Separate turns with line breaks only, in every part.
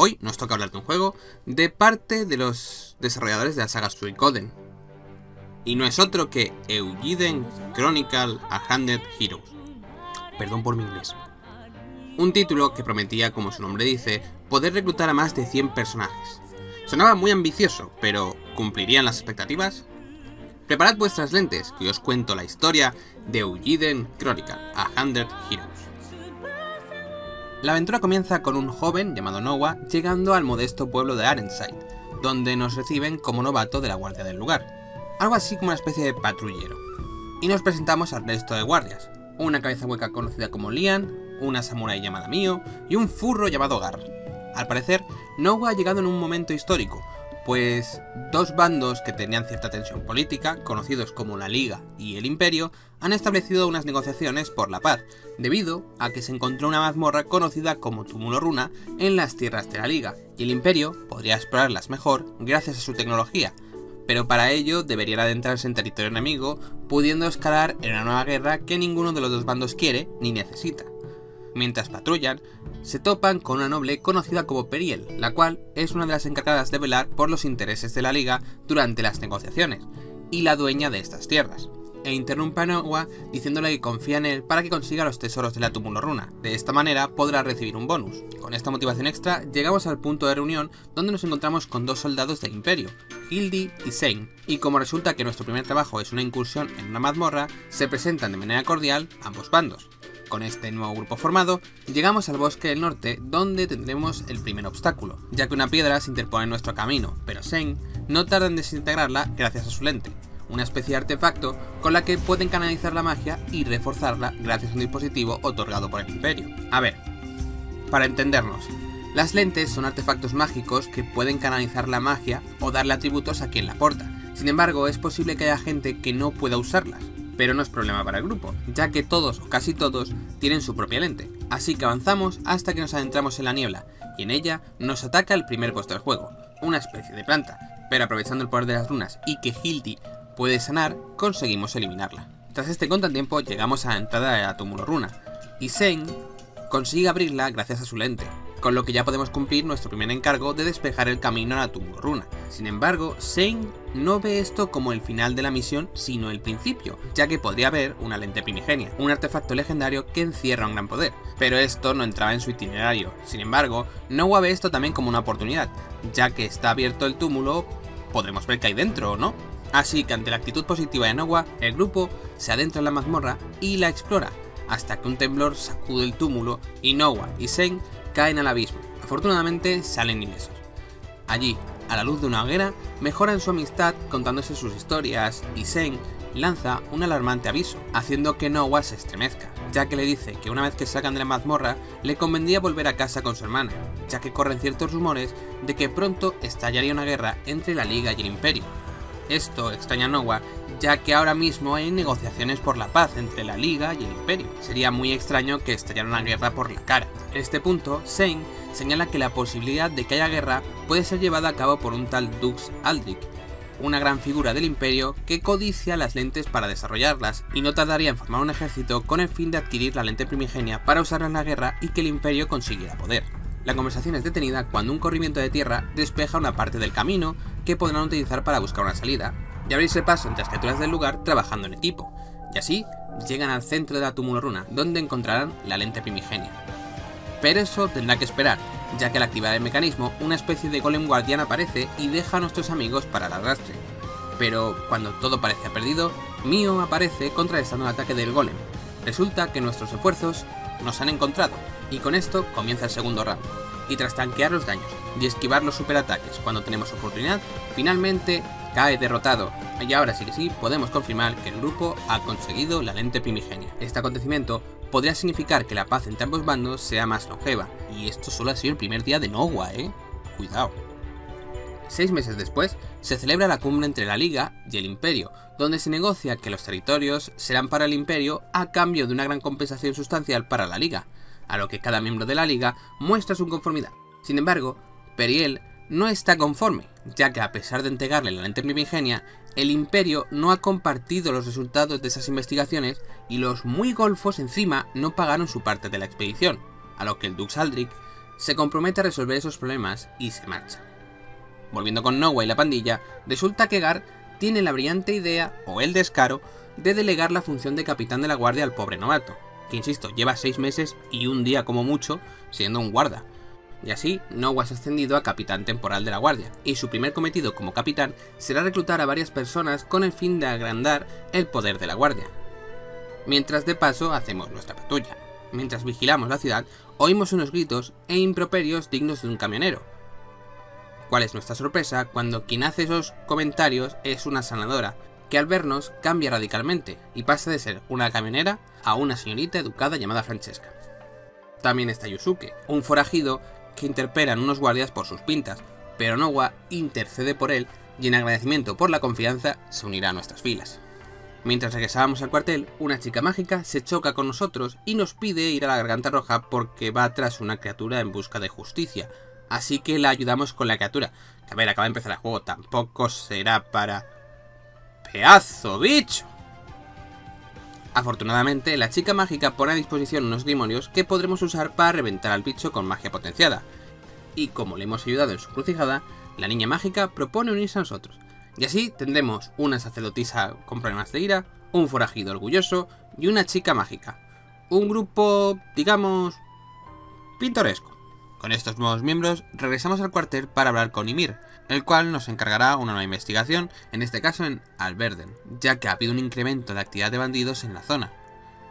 Hoy nos toca hablar de un juego de parte de los desarrolladores de la saga Suicoden. Y no es otro que Eugiden Chronicle a Hundred Heroes. Perdón por mi inglés. Un título que prometía, como su nombre dice, poder reclutar a más de 100 personajes. Sonaba muy ambicioso, pero ¿cumplirían las expectativas? Preparad vuestras lentes, que os cuento la historia de Eugiden Chronicle a Hundred Heroes. La aventura comienza con un joven llamado Noah llegando al modesto pueblo de Arenside, donde nos reciben como novato de la guardia del lugar, algo así como una especie de patrullero. Y nos presentamos al resto de guardias, una cabeza hueca conocida como Lian, una samurai llamada Mio y un furro llamado Gar. Al parecer, Noah ha llegado en un momento histórico, pues dos bandos que tenían cierta tensión política, conocidos como la Liga y el Imperio, han establecido unas negociaciones por la paz, debido a que se encontró una mazmorra conocida como Túmulo Runa en las tierras de la Liga, y el Imperio podría explorarlas mejor gracias a su tecnología, pero para ello deberían adentrarse en territorio enemigo, pudiendo escalar en una nueva guerra que ninguno de los dos bandos quiere ni necesita. Mientras patrullan, se topan con una noble conocida como Periel, la cual es una de las encargadas de velar por los intereses de la liga durante las negociaciones, y la dueña de estas tierras, e interrumpe a Noah diciéndole que confía en él para que consiga los tesoros de la túmulo runa. De esta manera podrá recibir un bonus. Con esta motivación extra, llegamos al punto de reunión donde nos encontramos con dos soldados del imperio, Hildy y Zane, y como resulta que nuestro primer trabajo es una incursión en una mazmorra, se presentan de manera cordial ambos bandos. Con este nuevo grupo formado, llegamos al bosque del norte donde tendremos el primer obstáculo, ya que una piedra se interpone en nuestro camino, pero Zane no tarda en desintegrarla gracias a su lente, una especie de artefacto con la que pueden canalizar la magia y reforzarla gracias a un dispositivo otorgado por el imperio. A ver, para entendernos, las lentes son artefactos mágicos que pueden canalizar la magia o darle atributos a quien la porta. Sin embargo, es posible que haya gente que no pueda usarlas, pero no es problema para el grupo, ya que todos o casi todos tienen su propia lente. Así que avanzamos hasta que nos adentramos en la niebla, y en ella nos ataca el primer boss del juego, una especie de planta, pero aprovechando el poder de las runas y que Hildy puede sanar, conseguimos eliminarla. Tras este contratiempo llegamos a la entrada de la túmulo runa, y Zane consigue abrirla gracias a su lente, con lo que ya podemos cumplir nuestro primer encargo de despejar el camino a la túmulo runa. Sin embargo, Zane no ve esto como el final de la misión, sino el principio, ya que podría haber una lente primigenia, un artefacto legendario que encierra un gran poder, pero esto no entraba en su itinerario. Sin embargo, Noah ve esto también como una oportunidad, ya que está abierto el túmulo, podremos ver qué hay dentro, ¿no? Así que ante la actitud positiva de Noah, el grupo se adentra en la mazmorra y la explora, hasta que un temblor sacude el túmulo y Noah y Zane caen al abismo. Afortunadamente salen ilesos. Allí, a la luz de una hoguera, mejoran su amistad contándose sus historias y Zane lanza un alarmante aviso, haciendo que Noah se estremezca, ya que le dice que una vez que sacan de la mazmorra, le convendría volver a casa con su hermana, ya que corren ciertos rumores de que pronto estallaría una guerra entre la Liga y el Imperio. Esto extraña a Noah, ya que ahora mismo hay negociaciones por la paz entre la Liga y el Imperio. Sería muy extraño que estallara una guerra por la cara. En este punto, Zane señala que la posibilidad de que haya guerra puede ser llevada a cabo por un tal Dux Aldrich, una gran figura del imperio que codicia las lentes para desarrollarlas y no tardaría en formar un ejército con el fin de adquirir la lente primigenia para usarla en la guerra y que el imperio consiguiera poder. La conversación es detenida cuando un corrimiento de tierra despeja una parte del camino que podrán utilizar para buscar una salida, y abrirse paso entre las criaturas del lugar trabajando en equipo, y así llegan al centro de la túmulo runa, donde encontrarán la lente primigenia. Pero eso tendrá que esperar, ya que al activar el mecanismo, una especie de golem guardián aparece y deja a nuestros amigos para el arrastre. Pero cuando todo parece perdido, Mio aparece contrarrestando el ataque del golem. Resulta que nuestros esfuerzos nos han encontrado, y con esto comienza el segundo round. Y tras tanquear los daños y esquivar los superataques cuando tenemos oportunidad, finalmente cae derrotado. Y ahora sí que sí, podemos confirmar que el grupo ha conseguido la lente primigenia. Este acontecimiento podría significar que la paz entre ambos bandos sea más longeva, y esto solo ha sido el primer día de Nowa, eh. Cuidado. Seis meses después, se celebra la cumbre entre la Liga y el Imperio, donde se negocia que los territorios serán para el Imperio a cambio de una gran compensación sustancial para la Liga, a lo que cada miembro de la Liga muestra su conformidad. Sin embargo, Periel no está conforme, ya que a pesar de entregarle la lente primigenia, el Imperio no ha compartido los resultados de esas investigaciones y los muy golfos encima no pagaron su parte de la expedición, a lo que el Dux Aldrich se compromete a resolver esos problemas y se marcha. Volviendo con Noah y la pandilla, resulta que Gar tiene la brillante idea, o el descaro, de delegar la función de capitán de la guardia al pobre novato, que insisto, lleva seis meses y un día como mucho siendo un guarda. Y así, Noah es ascendido a capitán temporal de la guardia, y su primer cometido como capitán será reclutar a varias personas con el fin de agrandar el poder de la guardia. Mientras de paso hacemos nuestra patrulla. Mientras vigilamos la ciudad, oímos unos gritos e improperios dignos de un camionero. ¿Cuál es nuestra sorpresa cuando quien hace esos comentarios es una sanadora, que al vernos cambia radicalmente y pasa de ser una camionera a una señorita educada llamada Francesca. También está Yusuke, un forajido que interpelan unos guardias por sus pintas, pero Nowa intercede por él y en agradecimiento por la confianza se unirá a nuestras filas. Mientras regresábamos al cuartel, una chica mágica se choca con nosotros y nos pide ir a la Garganta Roja porque va tras una criatura en busca de justicia, así que la ayudamos con la criatura. Que a ver, acaba de empezar el juego, tampoco será para... ¡Pedazo, bicho! Afortunadamente, la chica mágica pone a disposición unos demonios que podremos usar para reventar al bicho con magia potenciada. Y como le hemos ayudado en su crucijada, la niña mágica propone unirse a nosotros. Y así tendremos una sacerdotisa con problemas de ira, un forajido orgulloso y una chica mágica. Un grupo, digamos, pintoresco. Con estos nuevos miembros, regresamos al cuartel para hablar con Ymir, el cual nos encargará una nueva investigación, en este caso en Alberden, ya que ha habido un incremento de actividad de bandidos en la zona.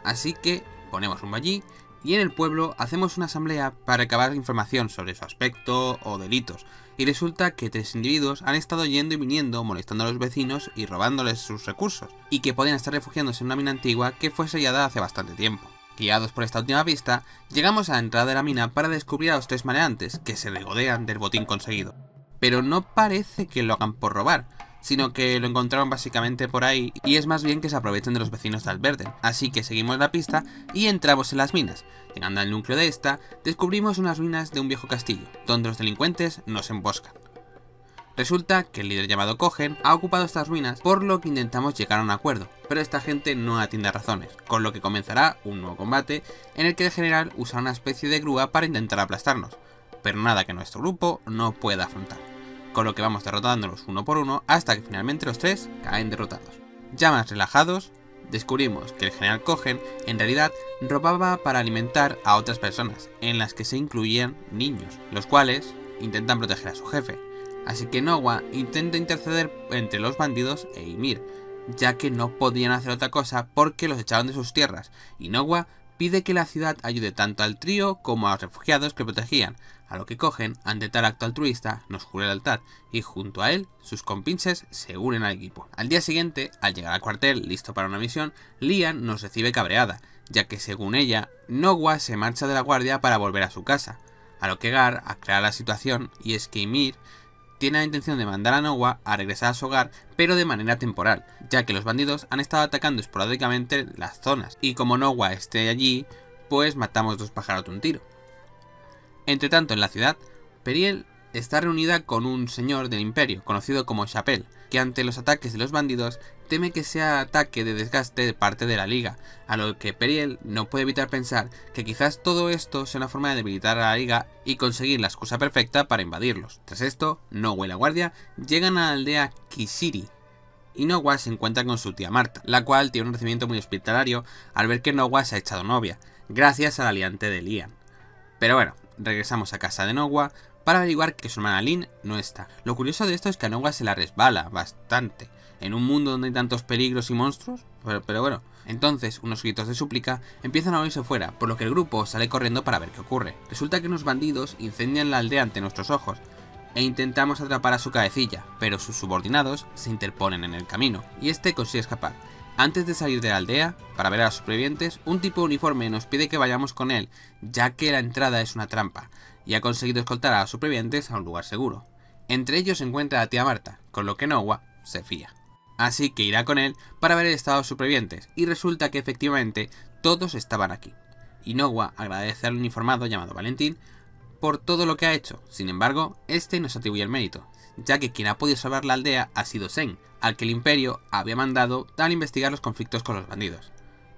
Así que ponemos un allí y en el pueblo hacemos una asamblea para recabar información sobre su aspecto o delitos, y resulta que tres individuos han estado yendo y viniendo molestando a los vecinos y robándoles sus recursos, y que podían estar refugiándose en una mina antigua que fue sellada hace bastante tiempo. Guiados por esta última pista, llegamos a la entrada de la mina para descubrir a los tres mareantes, que se regodean del botín conseguido. Pero no parece que lo hagan por robar, sino que lo encontraron básicamente por ahí y es más bien que se aprovechen de los vecinos de Alberden. Así que seguimos la pista y entramos en las minas. Llegando al núcleo de esta, descubrimos unas ruinas de un viejo castillo, donde los delincuentes nos emboscan. Resulta que el líder llamado Cogen ha ocupado estas ruinas, por lo que intentamos llegar a un acuerdo, pero esta gente no atiende a razones, con lo que comenzará un nuevo combate en el que el general usa una especie de grúa para intentar aplastarnos, nada que nuestro grupo no pueda afrontar, con lo que vamos derrotándolos uno por uno hasta que finalmente los tres caen derrotados. Ya más relajados, descubrimos que el general Cogen en realidad robaba para alimentar a otras personas, en las que se incluían niños, los cuales intentan proteger a su jefe, Así que Nowa intenta interceder entre los bandidos e Ymir, ya que no podían hacer otra cosa porque los echaron de sus tierras, y Nowa pide que la ciudad ayude tanto al trío como a los refugiados que protegían, a lo que cogen, ante tal acto altruista, nos jura lealtad, y junto a él, sus compinches se unen al equipo. Al día siguiente, al llegar al cuartel, listo para una misión, Lian nos recibe cabreada, ya que según ella, Nowa se marcha de la guardia para volver a su casa, a lo que Gar aclara la situación, y es que Ymir tiene la intención de mandar a Nowa a regresar a su hogar, pero de manera temporal, ya que los bandidos han estado atacando esporádicamente las zonas, y como Nowa esté allí, pues matamos dos pájaros de un tiro. Entre tanto, en la ciudad, Periel está reunida con un señor del imperio, conocido como Chapelle, que ante los ataques de los bandidos teme que sea ataque de desgaste de parte de la liga, a lo que Periel no puede evitar pensar que quizás todo esto sea una forma de debilitar a la liga y conseguir la excusa perfecta para invadirlos. Tras esto, Nowa y la guardia llegan a la aldea Kisiri, y Nowa se encuentra con su tía Marta, la cual tiene un recibimiento muy hospitalario al ver que Nowa se ha echado novia, gracias al aliante de Lian. Pero bueno, regresamos a casa de Nowa para averiguar que su hermana Lin no está. Lo curioso de esto es que a Nowa se la resbala bastante. En un mundo donde hay tantos peligros y monstruos, pero, bueno. Entonces, unos gritos de súplica empiezan a oírse fuera, por lo que el grupo sale corriendo para ver qué ocurre. Resulta que unos bandidos incendian la aldea ante nuestros ojos, e intentamos atrapar a su cabecilla, pero sus subordinados se interponen en el camino, y este consigue escapar. Antes de salir de la aldea, para ver a los supervivientes, un tipo de uniforme nos pide que vayamos con él, ya que la entrada es una trampa, y ha conseguido escoltar a los supervivientes a un lugar seguro. Entre ellos se encuentra la tía Marta, con lo que Nowa se fía. Así que irá con él para ver el estado de los supervivientes, y resulta que efectivamente todos estaban aquí. Y Nowa agradece al uniformado llamado Valentín por todo lo que ha hecho, sin embargo, este no se atribuye el mérito, ya que quien ha podido salvar la aldea ha sido Zen, al que el imperio había mandado al investigar los conflictos con los bandidos,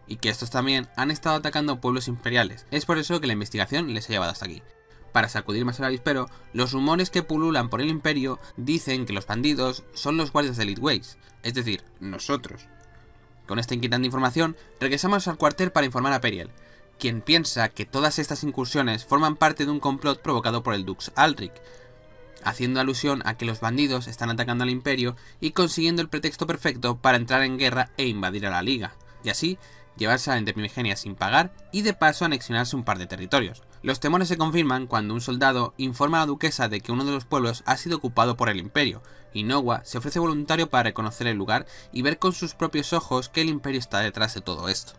y que estos también han estado atacando pueblos imperiales, es por eso que la investigación les ha llevado hasta aquí. para sacudir más el avispero, los rumores que pululan por el imperio dicen que los bandidos son los guardias de Eliteways, es decir, nosotros. Con esta inquietante información, regresamos al cuartel para informar a Periel, quien piensa que todas estas incursiones forman parte de un complot provocado por el Dux Alric, haciendo alusión a que los bandidos están atacando al imperio y consiguiendo el pretexto perfecto para entrar en guerra e invadir a la liga, y así llevarse a la primigenia sin pagar y de paso anexionarse un par de territorios. Los temores se confirman cuando un soldado informa a la duquesa de que uno de los pueblos ha sido ocupado por el imperio, y Nowa se ofrece voluntario para reconocer el lugar y ver con sus propios ojos que el imperio está detrás de todo esto.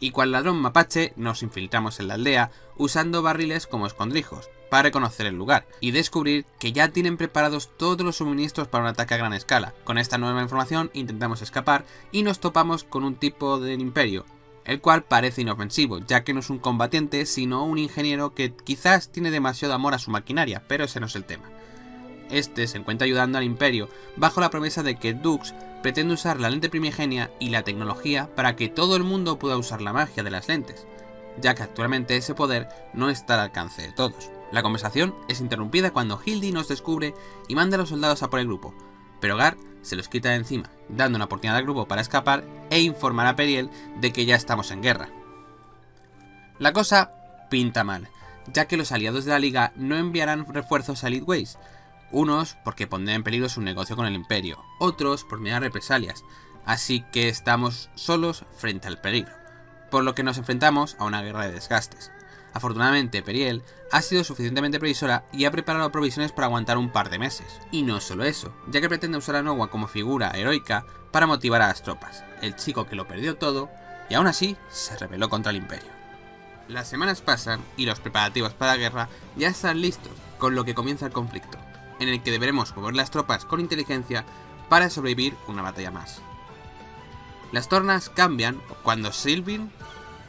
Y cual ladrón mapache nos infiltramos en la aldea usando barriles como escondrijos, para reconocer el lugar y descubrir que ya tienen preparados todos los suministros para un ataque a gran escala. Con esta nueva información intentamos escapar y nos topamos con un tipo del imperio, el cual parece inofensivo, ya que no es un combatiente, sino un ingeniero que quizás tiene demasiado amor a su maquinaria, pero ese no es el tema. Este se encuentra ayudando al imperio bajo la promesa de que Dux pretende usar la lente primigenia y la tecnología para que todo el mundo pueda usar la magia de las lentes, ya que actualmente ese poder no está al alcance de todos. La conversación es interrumpida cuando Hildy nos descubre y manda a los soldados a por el grupo, pero Gar se los quita de encima, dando una oportunidad al grupo para escapar e informar a Periel de que ya estamos en guerra. La cosa pinta mal, ya que los aliados de la liga no enviarán refuerzos a Leadways, unos porque pondrán en peligro su negocio con el imperio, otros por a represalias, así que estamos solos frente al peligro, por lo que nos enfrentamos a una guerra de desgastes. Afortunadamente, Periel ha sido suficientemente previsora y ha preparado provisiones para aguantar un par de meses. Y no solo eso, ya que pretende usar a Nowa como figura heroica para motivar a las tropas, el chico que lo perdió todo y aún así se rebeló contra el imperio. Las semanas pasan y los preparativos para la guerra ya están listos, con lo que comienza el conflicto, en el que deberemos mover las tropas con inteligencia para sobrevivir una batalla más. Las tornas cambian cuando Sylvain,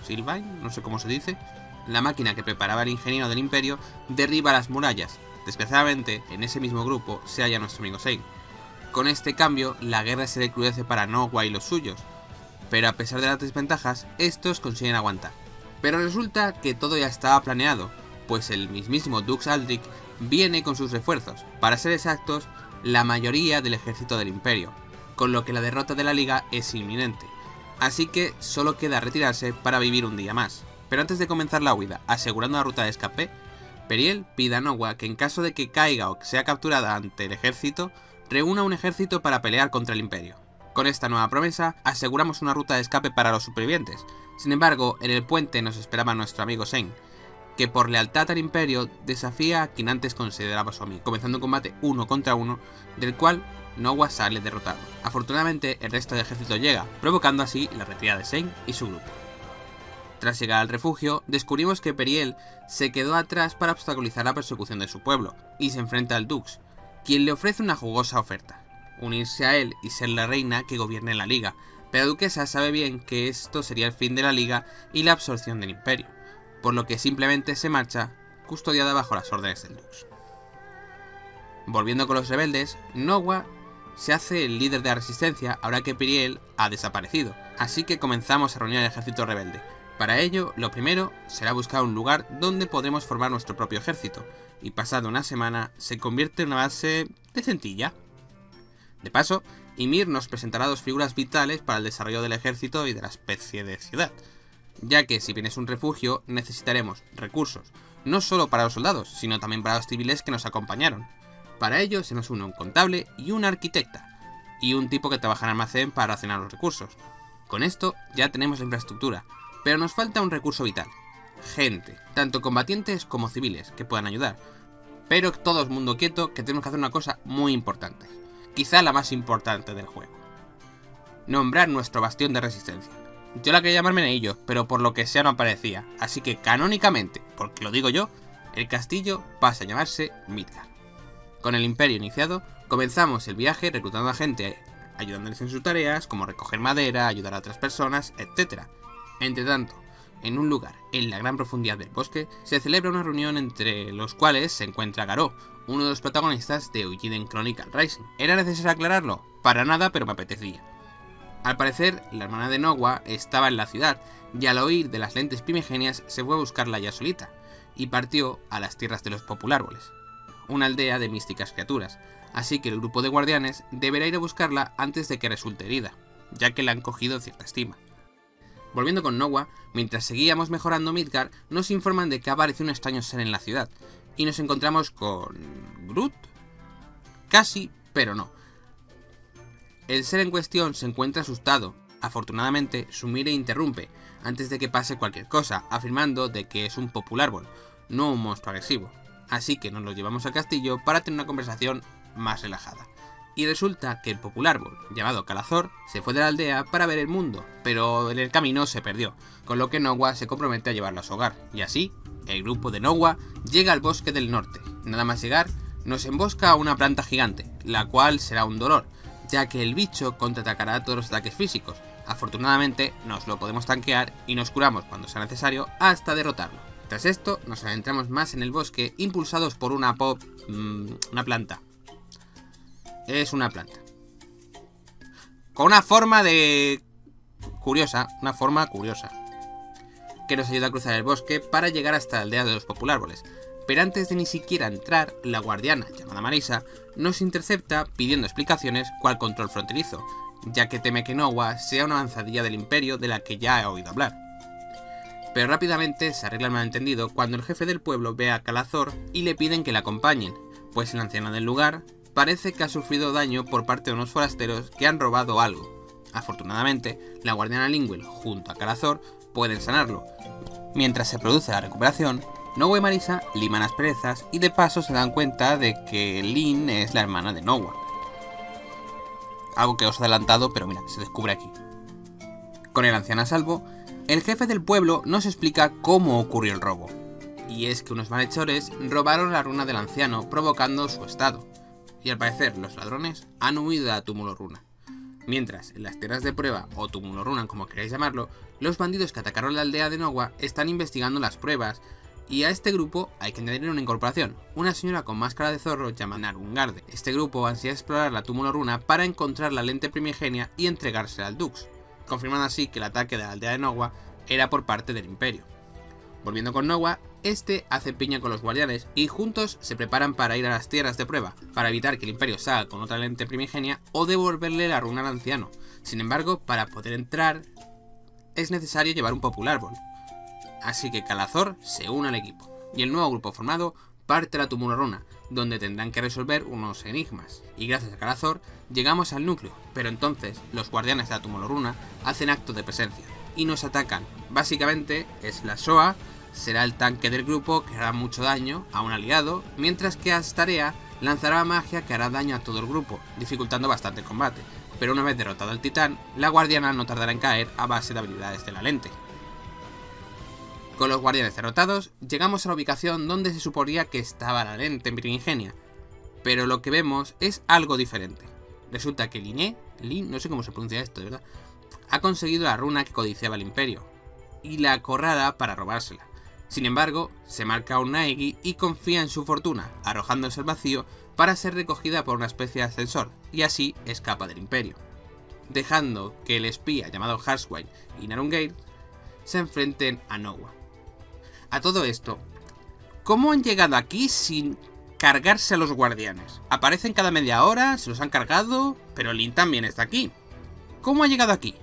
Sylvain, no sé cómo se dice, la máquina que preparaba el ingeniero del imperio derriba las murallas. Desgraciadamente, en ese mismo grupo se halla nuestro amigo Sein. Con este cambio, la guerra se recrudece para Nogwa y los suyos, pero a pesar de las desventajas, estos consiguen aguantar. Pero resulta que todo ya estaba planeado, pues el mismísimo Dux Aldrich viene con sus refuerzos, para ser exactos, la mayoría del ejército del imperio, con lo que la derrota de la liga es inminente, así que solo queda retirarse para vivir un día más. Pero antes de comenzar la huida, asegurando la ruta de escape, Periel pide a Nowa que en caso de que caiga o que sea capturada ante el ejército, reúna un ejército para pelear contra el imperio. Con esta nueva promesa, aseguramos una ruta de escape para los supervivientes. Sin embargo, en el puente nos esperaba nuestro amigo Sein, que por lealtad al imperio desafía a quien antes consideraba su amigo, comenzando un combate uno contra uno, del cual Nowa sale derrotado. Afortunadamente, el resto del ejército llega, provocando así la retirada de Sein y su grupo. Tras llegar al refugio, descubrimos que Periel se quedó atrás para obstaculizar la persecución de su pueblo, y se enfrenta al Dux, quien le ofrece una jugosa oferta, unirse a él y ser la reina que gobierne la liga, pero duquesa sabe bien que esto sería el fin de la liga y la absorción del imperio, por lo que simplemente se marcha, custodiada bajo las órdenes del Dux. Volviendo con los rebeldes, Nowa se hace el líder de la resistencia ahora que Periel ha desaparecido, así que comenzamos a reunir el ejército rebelde, para ello, lo primero será buscar un lugar donde podremos formar nuestro propio ejército, y pasada una semana se convierte en una base decentilla. De paso, Ymir nos presentará dos figuras vitales para el desarrollo del ejército y de la especie de ciudad, ya que si bien es un refugio necesitaremos recursos, no solo para los soldados, sino también para los civiles que nos acompañaron. Para ello se nos une un contable y una arquitecta, y un tipo que trabaja en almacén para almacenar los recursos. Con esto ya tenemos la infraestructura, pero nos falta un recurso vital. Gente, tanto combatientes como civiles, que puedan ayudar. Pero todo el mundo quieto que tenemos que hacer una cosa muy importante. Quizá la más importante del juego. Nombrar nuestro bastión de resistencia. Yo la quería llamarme Neillo, pero por lo que sea no aparecía. Así que canónicamente, porque lo digo yo, el castillo pasa a llamarse Midgar. Con el imperio iniciado, comenzamos el viaje reclutando a gente, ayudándoles en sus tareas, como recoger madera, ayudar a otras personas, etc. Entre tanto, en un lugar en la gran profundidad del bosque, se celebra una reunión entre los cuales se encuentra Garou, uno de los protagonistas de Eugene Chronicle Rising. ¿Era necesario aclararlo? Para nada, pero me apetecía. Al parecer, la hermana de Nowa estaba en la ciudad, y al oír de las lentes primigenias se fue a buscarla ya solita, y partió a las tierras de los populárboles, una aldea de místicas criaturas, así que el grupo de guardianes deberá ir a buscarla antes de que resulte herida, ya que la han cogido en cierta estima. Volviendo con Nowa, mientras seguíamos mejorando Midgar, nos informan de que aparece un extraño ser en la ciudad, y nos encontramos con... Groot? Casi, pero no. El ser en cuestión se encuentra asustado. Afortunadamente, su mire interrumpe, antes de que pase cualquier cosa, afirmando de que es un populárbol, no un monstruo agresivo. Así que nos lo llevamos al castillo para tener una conversación más relajada. Y resulta que el popular llamado Calazor se fue de la aldea para ver el mundo, pero en el camino se perdió, con lo que Nowa se compromete a llevarlo a su hogar. Y así, el grupo de Nowa llega al bosque del norte. Nada más llegar, nos embosca una planta gigante, la cual será un dolor, ya que el bicho contraatacará todos los ataques físicos. Afortunadamente, nos lo podemos tanquear y nos curamos cuando sea necesario hasta derrotarlo. Tras esto, nos adentramos más en el bosque, impulsados por una pop... Mmm, una planta. Es una planta. Con una forma de... curiosa, una forma curiosa. Que nos ayuda a cruzar el bosque para llegar hasta la aldea de los populárboles. Pero antes de ni siquiera entrar, la guardiana, llamada Marisa, nos intercepta pidiendo explicaciones cuál control fronterizo, ya que teme que Nowa sea una avanzadilla del imperio de la que ya he oído hablar pero rápidamente se arregla el malentendido cuando el jefe del pueblo ve a Calazor y le piden que le acompañen, pues el anciano del lugar parece que ha sufrido daño por parte de unos forasteros que han robado algo. Afortunadamente, la guardiana Lingwell junto a Calazor pueden sanarlo. Mientras se produce la recuperación, Nowa y Marisa liman las perezas y de paso se dan cuenta de que Lin es la hermana de Nowa. Algo que os he adelantado, pero mira, se descubre aquí. Con el anciano a salvo, el jefe del pueblo nos explica cómo ocurrió el robo. Y es que unos malhechores robaron la runa del anciano, provocando su estado. Y al parecer los ladrones han huido a Túmulo Runa. Mientras, en las tierras de prueba, o Túmulo Runa como queráis llamarlo, los bandidos que atacaron la aldea de Nogua están investigando las pruebas, y a este grupo hay que añadir una incorporación, una señora con máscara de zorro llamada Narungarde. Este grupo ansía explorar la Túmulo Runa para encontrar la lente primigenia y entregársela al Dux confirmando así que el ataque de la aldea de Nogua era por parte del imperio. Volviendo con Nogua, este hace piña con los guardianes y juntos se preparan para ir a las tierras de prueba, para evitar que el imperio salga con otra lente primigenia o devolverle la runa al anciano. Sin embargo, para poder entrar es necesario llevar un popular árbol. Así que Calazor se une al equipo, y el nuevo grupo formado parte a la Tumuloruna, donde tendrán que resolver unos enigmas. Y gracias a Calazor llegamos al núcleo, pero entonces los guardianes de la Tumuloruna hacen acto de presencia y nos atacan. Básicamente es la SOA, será el tanque del grupo que hará mucho daño a un aliado, mientras que Astarea lanzará magia que hará daño a todo el grupo, dificultando bastante el combate. Pero una vez derrotado al titán, la guardiana no tardará en caer a base de habilidades de la lente. Con los guardianes derrotados, llegamos a la ubicación donde se suponía que estaba la lente primigenia, pero lo que vemos es algo diferente. Resulta que Liné, Lin, no sé cómo se pronuncia esto, ¿verdad? Ha conseguido la runa que codiciaba el imperio, y la acorrala para robársela. Sin embargo, se marca un Naegi y confía en su fortuna, arrojándose al vacío para ser recogida por una especie de ascensor, y así escapa del imperio. Dejando que el espía llamado Harswine y Narungate se enfrenten a Nowa. A todo esto, ¿cómo han llegado aquí sin cargarse a los guardianes? Aparecen cada media hora, se los han cargado, pero Lin también está aquí. ¿Cómo ha llegado aquí?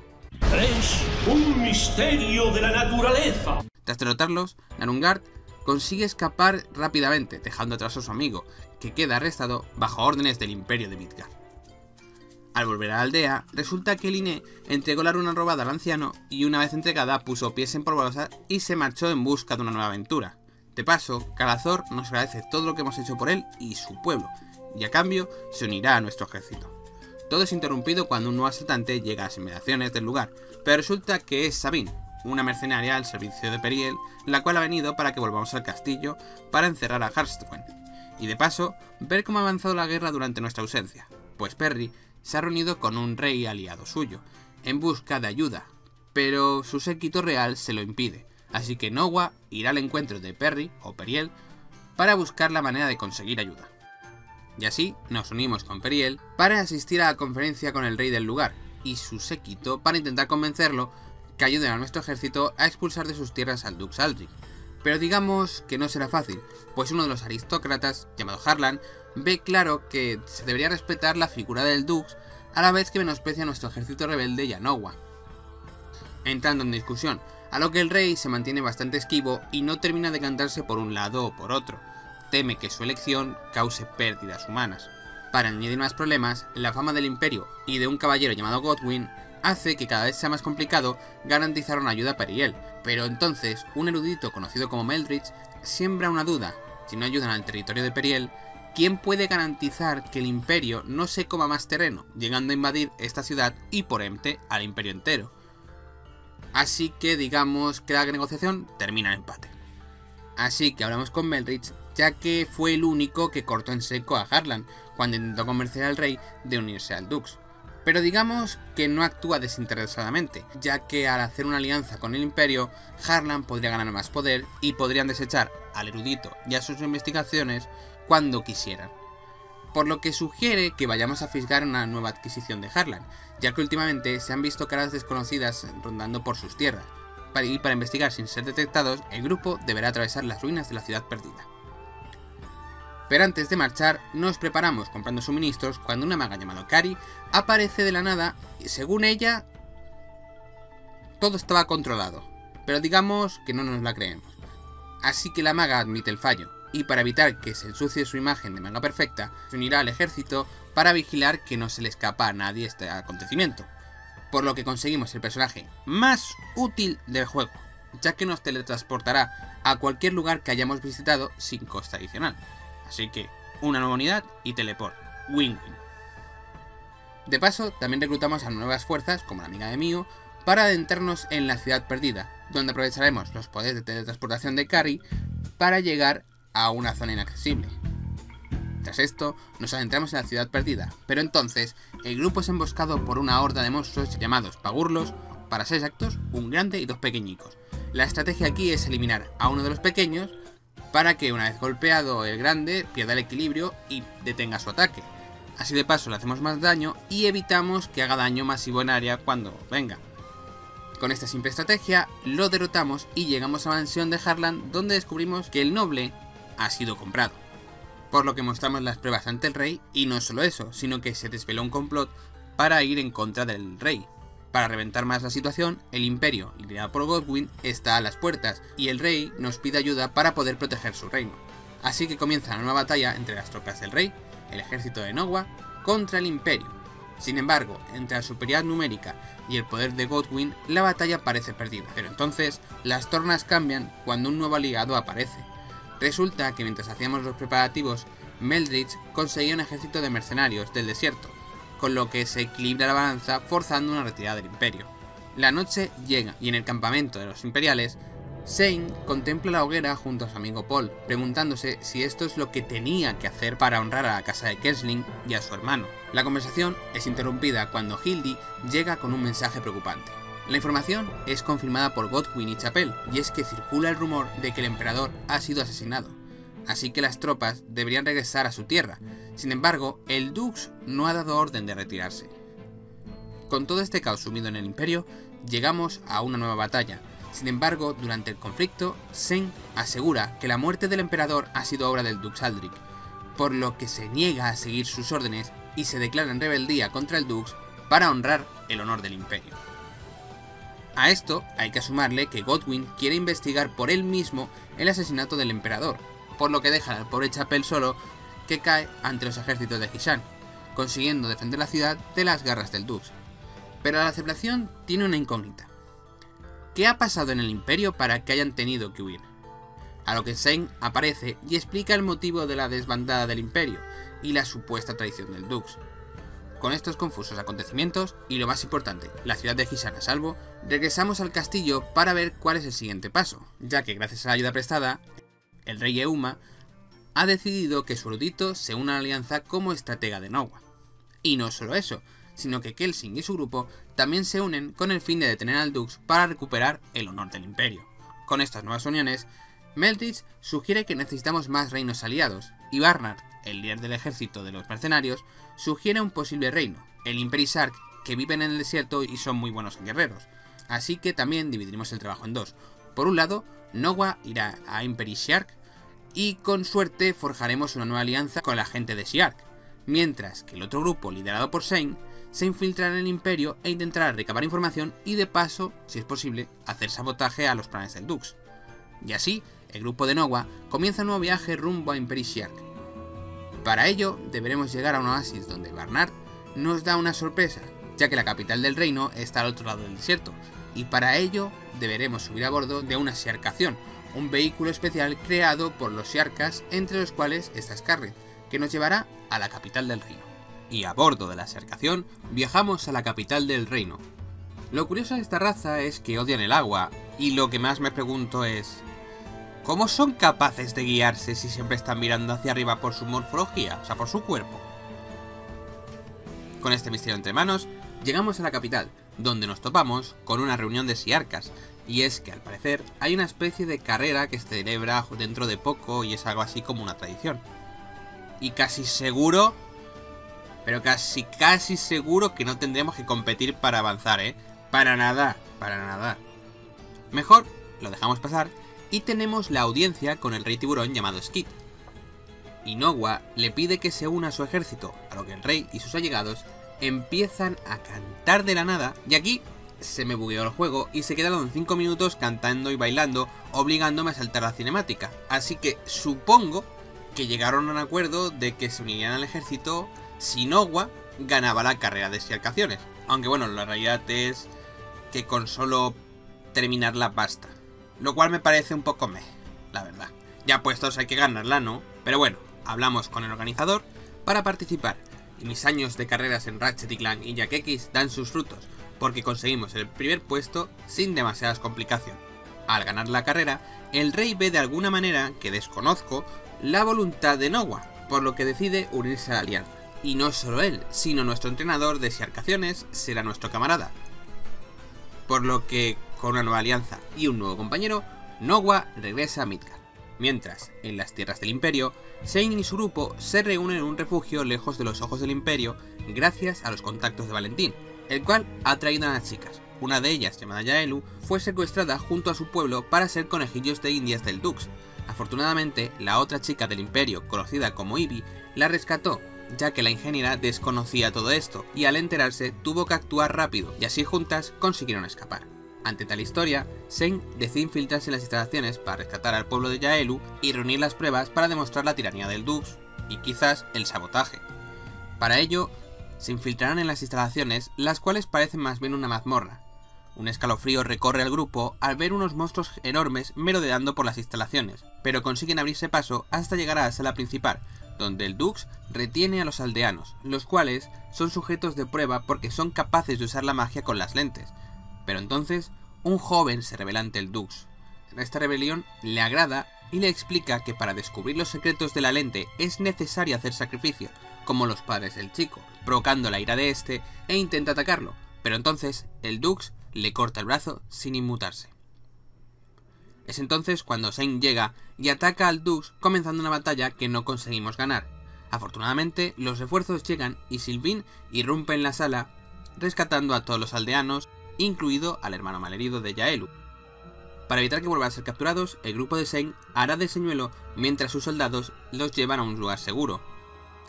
Es un misterio de la naturaleza.
Tras derrotarlos, Narungard consigue escapar rápidamente, dejando atrás a su amigo, que queda arrestado bajo órdenes del imperio de Midgard. Al volver a la aldea, resulta que Liné entregó la runa robada al anciano y una vez entregada puso pies en polvorosa y se marchó en busca de una nueva aventura. De paso, Calazor nos agradece todo lo que hemos hecho por él y su pueblo, y a cambio se unirá a nuestro ejército. Todo es interrumpido cuando un nuevo asaltante llega a las inmediaciones del lugar, pero resulta que es Sabine, una mercenaria al servicio de Periel, la cual ha venido para que volvamos al castillo para encerrar a Hearthstone, y de paso ver cómo ha avanzado la guerra durante nuestra ausencia, pues Perry se ha reunido con un rey aliado suyo, en busca de ayuda, pero su séquito real se lo impide, así que Nowa irá al encuentro de Perry o Periel para buscar la manera de conseguir ayuda. Y así nos unimos con Periel para asistir a la conferencia con el rey del lugar y su séquito para intentar convencerlo que ayuden a nuestro ejército a expulsar de sus tierras al Dux Aldrich. Pero digamos que no será fácil, pues uno de los aristócratas, llamado Harlan, ve claro que se debería respetar la figura del Dux a la vez que menosprecia a nuestro ejército rebelde Yanogua. Entrando en discusión, a lo que el rey se mantiene bastante esquivo y no termina de cantarse por un lado o por otro. Teme que su elección cause pérdidas humanas. Para añadir más problemas, la fama del imperio y de un caballero llamado Godwin hace que cada vez sea más complicado garantizar una ayuda para Ariel, pero entonces un erudito conocido como Meldrich siembra una duda. Si no ayudan al territorio de Periel, ¿quién puede garantizar que el imperio no se coma más terreno, llegando a invadir esta ciudad y por ente al imperio entero? Así que digamos que la negociación termina en empate. Así que hablamos con Meldrich, ya que fue el único que cortó en seco a Harlan cuando intentó convencer al rey de unirse al Dux. Pero digamos que no actúa desinteresadamente, ya que al hacer una alianza con el imperio, Harlan podría ganar más poder y podrían desechar al erudito y a sus investigaciones cuando quisieran. Por lo que sugiere que vayamos a fisgar una nueva adquisición de Harlan, ya que últimamente se han visto caras desconocidas rondando por sus tierras, y para investigar sin ser detectados, el grupo deberá atravesar las ruinas de la ciudad perdida. Pero antes de marchar, nos preparamos comprando suministros cuando una maga llamada Kari aparece de la nada y según ella, todo estaba controlado. Pero digamos que no nos la creemos. Así que la maga admite el fallo, y para evitar que se ensucie su imagen de maga perfecta, se unirá al ejército para vigilar que no se le escapa a nadie este acontecimiento. Por lo que conseguimos el personaje más útil del juego, ya que nos teletransportará a cualquier lugar que hayamos visitado sin costa adicional. Así que, una nueva unidad y teleport. Win-win. De paso, también reclutamos a nuevas fuerzas, como la amiga de Mio, para adentrarnos en la ciudad perdida, donde aprovecharemos los poderes de teletransportación de Carrie para llegar a una zona inaccesible. Tras esto, nos adentramos en la ciudad perdida, pero entonces el grupo es emboscado por una horda de monstruos llamados Pagurlos, para ser exactos, un grande y dos pequeñicos. La estrategia aquí es eliminar a uno de los pequeños para que una vez golpeado el grande pierda el equilibrio y detenga su ataque. Así de paso le hacemos más daño y evitamos que haga daño masivo en área cuando venga. Con esta simple estrategia lo derrotamos y llegamos a la mansión de Harlan donde descubrimos que el noble ha sido comprado. Por lo que mostramos las pruebas ante el rey y no solo eso, sino que se desveló un complot para ir en contra del rey, para reventar más la situación, el imperio, liderado por Godwin, está a las puertas y el rey nos pide ayuda para poder proteger su reino. Así que comienza la nueva batalla entre las tropas del rey, el ejército de Nogua, contra el imperio. Sin embargo, entre la superioridad numérica y el poder de Godwin, la batalla parece perdida. Pero entonces, las tornas cambian cuando un nuevo aliado aparece. Resulta que mientras hacíamos los preparativos, Meldrich conseguía un ejército de mercenarios del desierto, con lo que se equilibra la balanza forzando una retirada del imperio. La noche llega y en el campamento de los imperiales, Zane contempla la hoguera junto a su amigo Paul, preguntándose si esto es lo que tenía que hacer para honrar a la casa de Kessling y a su hermano. La conversación es interrumpida cuando Hildy llega con un mensaje preocupante. La información es confirmada por Godwin y Chapel, y es que circula el rumor de que el emperador ha sido asesinado así que las tropas deberían regresar a su tierra. Sin embargo, el Dux no ha dado orden de retirarse. Con todo este caos sumido en el imperio, llegamos a una nueva batalla. Sin embargo, durante el conflicto, Sen asegura que la muerte del emperador ha sido obra del Dux Aldrich, por lo que se niega a seguir sus órdenes y se declara en rebeldía contra el Dux para honrar el honor del imperio. A esto hay que sumarle que Godwin quiere investigar por él mismo el asesinato del emperador, por lo que deja al pobre Chapel solo que cae ante los ejércitos de Hishan, consiguiendo defender la ciudad de las garras del Dux. Pero la celebración tiene una incógnita. ¿Qué ha pasado en el imperio para que hayan tenido que huir? A lo que Zane aparece y explica el motivo de la desbandada del imperio y la supuesta traición del Dux. Con estos confusos acontecimientos, y lo más importante, la ciudad de Hishan a salvo, regresamos al castillo para ver cuál es el siguiente paso, ya que gracias a la ayuda prestada, el rey Euma, ha decidido que su erudito se una a la alianza como estratega de Nogua. Y no solo eso, sino que Kelsing y su grupo también se unen con el fin de detener al Dux para recuperar el honor del imperio. Con estas nuevas uniones, Meldrich sugiere que necesitamos más reinos aliados, y Barnard, el líder del ejército de los mercenarios, sugiere un posible reino, el Imperisark, que viven en el desierto y son muy buenos guerreros. Así que también dividiremos el trabajo en dos. Por un lado, Nowa irá a Impery Shark y con suerte forjaremos una nueva alianza con la gente de Shark, mientras que el otro grupo, liderado por Shane, se infiltrará en el Imperio e intentará recabar información y de paso, si es posible, hacer sabotaje a los planes del Dux. Y así, el grupo de Nowa comienza un nuevo viaje rumbo a Impery Shark. Para ello, deberemos llegar a un oasis donde Barnard nos da una sorpresa, ya que la capital del reino está al otro lado del desierto, y para ello deberemos subir a bordo de una Siarcación, un vehículo especial creado por los Siarcas, entre los cuales está Scarlet, que nos llevará a la capital del reino. Y a bordo de la Siarcación viajamos a la capital del reino. Lo curioso de esta raza es que odian el agua, y lo que más me pregunto es... ¿Cómo son capaces de guiarse si siempre están mirando hacia arriba por su morfología, o sea, por su cuerpo? Con este misterio entre manos, llegamos a la capital, donde nos topamos con una reunión de siarcas, y es que al parecer hay una especie de carrera que se celebra dentro de poco y es algo así como una tradición. Y casi seguro, pero casi casi seguro que no tendremos que competir para avanzar, ¿eh? Para nada, para nada. Mejor lo dejamos pasar y tenemos la audiencia con el rey tiburón llamado Skid. Inowa le pide que se una a su ejército, a lo que el rey y sus allegados empiezan a cantar de la nada y aquí se me bugueó el juego y se quedaron 5 minutos cantando y bailando, obligándome a saltar la cinemática. Así que supongo que llegaron a un acuerdo de que se unirían al ejército si Nowa ganaba la carrera de siarcaciones. Aunque bueno, la realidad es que con solo terminarla basta. Lo cual me parece un poco meh, la verdad. Ya puestos hay que ganarla, ¿no? Pero bueno, hablamos con el organizador para participar mis años de carreras en Ratchet y Clank y Jack X dan sus frutos, porque conseguimos el primer puesto sin demasiadas complicaciones. Al ganar la carrera, el rey ve de alguna manera, que desconozco, la voluntad de Nowa, por lo que decide unirse a la alianza. Y no solo él, sino nuestro entrenador de Siarcaciones será nuestro camarada. Por lo que, con una nueva alianza y un nuevo compañero, Nowa regresa a Midgard. Mientras, en las tierras del Imperio, Shane y su grupo se reúnen en un refugio lejos de los ojos del Imperio gracias a los contactos de Valentín, el cual ha traído a las chicas. Una de ellas, llamada Yaelu, fue secuestrada junto a su pueblo para ser conejillos de indias del Dux. Afortunadamente, la otra chica del Imperio, conocida como Ivy, la rescató, ya que la ingeniera desconocía todo esto, y al enterarse tuvo que actuar rápido, y así juntas consiguieron escapar. Ante tal historia, Sen decide infiltrarse en las instalaciones para rescatar al pueblo de Yaelu y reunir las pruebas para demostrar la tiranía del Dux y quizás el sabotaje. Para ello, se infiltrarán en las instalaciones, las cuales parecen más bien una mazmorra. Un escalofrío recorre al grupo al ver unos monstruos enormes merodeando por las instalaciones, pero consiguen abrirse paso hasta llegar a la sala principal, donde el Dux retiene a los aldeanos, los cuales son sujetos de prueba porque son capaces de usar la magia con las lentes, pero entonces, un joven se revela ante el Dux. Esta rebelión le agrada y le explica que para descubrir los secretos de la lente es necesario hacer sacrificio, como los padres del chico, provocando la ira de este e intenta atacarlo, pero entonces el Dux le corta el brazo sin inmutarse. Es entonces cuando Saint llega y ataca al Dux comenzando una batalla que no conseguimos ganar. Afortunadamente, los refuerzos llegan y Sylvain irrumpe en la sala, rescatando a todos los aldeanos incluido al hermano malherido de Yaelu. Para evitar que vuelvan a ser capturados, el grupo de Sein hará de señuelo mientras sus soldados los llevan a un lugar seguro.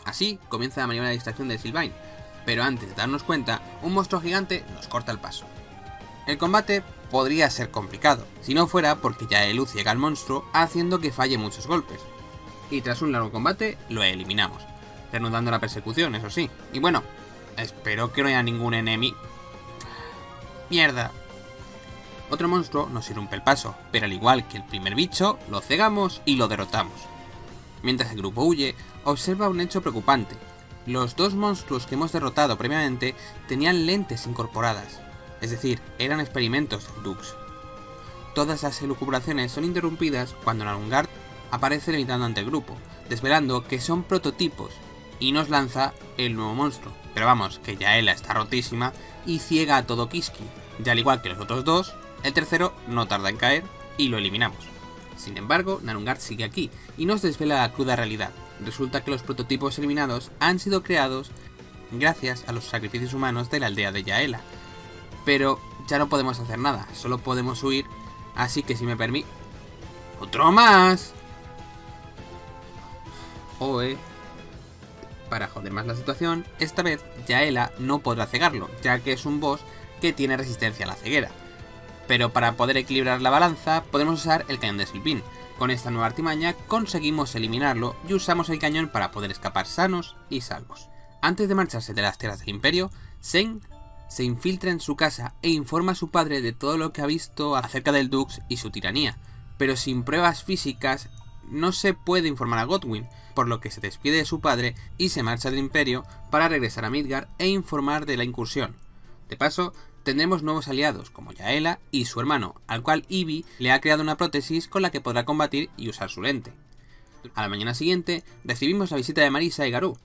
Así comienza la maniobra de distracción de Sylvain, pero antes de darnos cuenta, un monstruo gigante nos corta el paso. El combate podría ser complicado, si no fuera porque Yaelu ciega al monstruo haciendo que falle muchos golpes. Y tras un largo combate, lo eliminamos, reanudando la persecución, eso sí. Y bueno, espero que no haya ningún enemigo ¡Mierda! Otro monstruo nos irrumpe el paso, pero al igual que el primer bicho, lo cegamos y lo derrotamos. Mientras el grupo huye, observa un hecho preocupante. Los dos monstruos que hemos derrotado previamente tenían lentes incorporadas, es decir, eran experimentos de Dux. Todas las elucubraciones son interrumpidas cuando Narungard aparece limitando ante el grupo, desvelando que son prototipos, y nos lanza el nuevo monstruo. Pero vamos, que Yaela está rotísima y ciega a todo Kiski. Ya al igual que los otros dos, el tercero no tarda en caer y lo eliminamos. Sin embargo, Narungard sigue aquí y nos desvela la cruda realidad. Resulta que los prototipos eliminados han sido creados gracias a los sacrificios humanos de la aldea de Yaela. Pero ya no podemos hacer nada, solo podemos huir, así que si me permite... ¡Otro más! Oe. Para joder más la situación, esta vez Yaela no podrá cegarlo, ya que es un boss que tiene resistencia a la ceguera. Pero para poder equilibrar la balanza, podemos usar el cañón de Silpin. Con esta nueva artimaña conseguimos eliminarlo y usamos el cañón para poder escapar sanos y salvos. Antes de marcharse de las tierras del imperio, Sen se infiltra en su casa e informa a su padre de todo lo que ha visto acerca del Dux y su tiranía, pero sin pruebas físicas no se puede informar a Godwin, por lo que se despide de su padre y se marcha del imperio para regresar a Midgar e informar de la incursión. De paso, tendremos nuevos aliados como Yaela y su hermano, al cual Ivy le ha creado una prótesis con la que podrá combatir y usar su lente. A la mañana siguiente recibimos la visita de Marisa y Garú,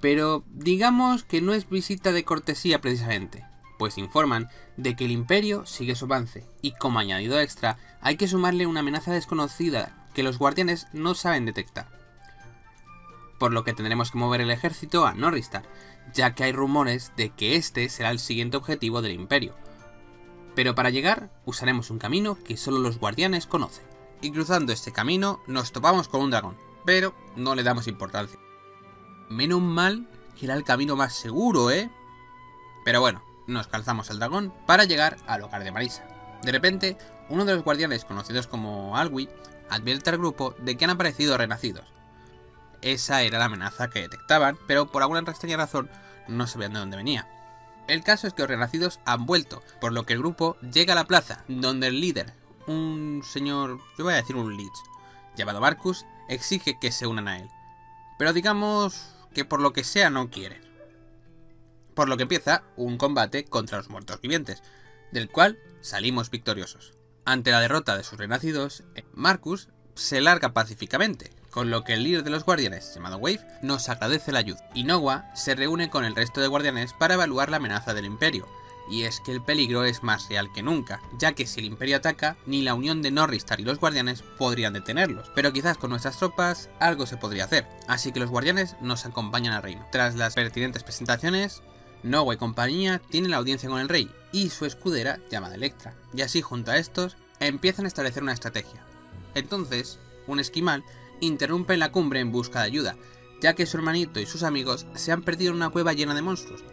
pero digamos que no es visita de cortesía precisamente, pues informan de que el imperio sigue su avance y como añadido extra hay que sumarle una amenaza desconocida que los guardianes no saben detectar. Por lo que tendremos que mover el ejército a Norristar, ya que hay rumores de que este será el siguiente objetivo del imperio. Pero para llegar usaremos un camino que solo los guardianes conocen. Y cruzando este camino nos topamos con un dragón, pero no le damos importancia. Menos mal que era el camino más seguro, ¿eh? Pero bueno, nos calzamos el dragón para llegar al hogar de Marisa. De repente, uno de los guardianes conocidos como Alwi advierte al grupo de que han aparecido renacidos. Esa era la amenaza que detectaban, pero por alguna extraña razón no sabían de dónde venía. El caso es que los renacidos han vuelto, por lo que el grupo llega a la plaza, donde el líder, un señor, yo voy a decir un Lich, llamado Marcus, exige que se unan a él. Pero digamos que por lo que sea no quieren. Por lo que empieza un combate contra los muertos vivientes, del cual salimos victoriosos. Ante la derrota de sus renacidos, Marcus se larga pacíficamente, con lo que el líder de los guardianes, llamado Wave, nos agradece la ayuda, y Nowa se reúne con el resto de guardianes para evaluar la amenaza del imperio, y es que el peligro es más real que nunca, ya que si el imperio ataca, ni la unión de Norristar y los guardianes podrían detenerlos, pero quizás con nuestras tropas algo se podría hacer, así que los guardianes nos acompañan al reino. Tras las pertinentes presentaciones, Nowa y compañía tienen la audiencia con el rey y su escudera llamada Electra, y así junto a estos empiezan a establecer una estrategia. Entonces, un esquimal interrumpe en la cumbre en busca de ayuda, ya que su hermanito y sus amigos se han perdido en una cueva llena de monstruos,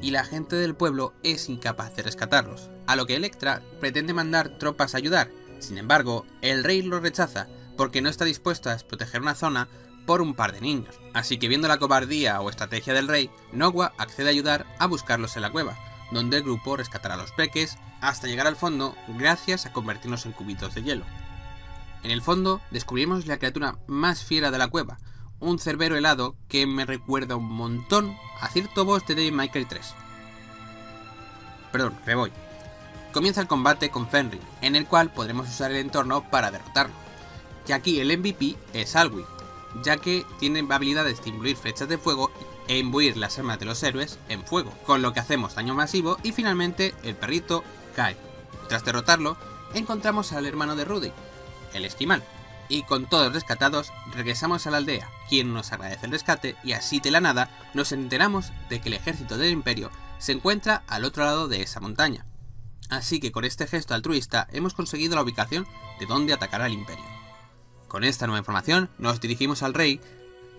y la gente del pueblo es incapaz de rescatarlos, a lo que Electra pretende mandar tropas a ayudar. Sin embargo, el rey lo rechaza porque no está dispuesto a proteger una zona por un par de niños. Así que viendo la cobardía o estrategia del rey, Nogwa accede a ayudar a buscarlos en la cueva, donde el grupo rescatará a los peques hasta llegar al fondo gracias a convertirnos en cubitos de hielo. En el fondo descubrimos la criatura más fiera de la cueva, un cerbero helado que me recuerda un montón a cierto boss de Cry 3. Perdón, me voy. Comienza el combate con Fenrir, en el cual podremos usar el entorno para derrotarlo. Y aquí el MVP es Alwi, ya que tiene habilidades de imbuir flechas de fuego e imbuir las armas de los héroes en fuego, con lo que hacemos daño masivo y finalmente el perrito cae. Tras derrotarlo, encontramos al hermano de Rudy, el esquimal, y con todos rescatados regresamos a la aldea, quien nos agradece el rescate y así de la nada nos enteramos de que el ejército del imperio se encuentra al otro lado de esa montaña. Así que con este gesto altruista hemos conseguido la ubicación de dónde atacar al imperio. Con esta nueva información nos dirigimos al rey,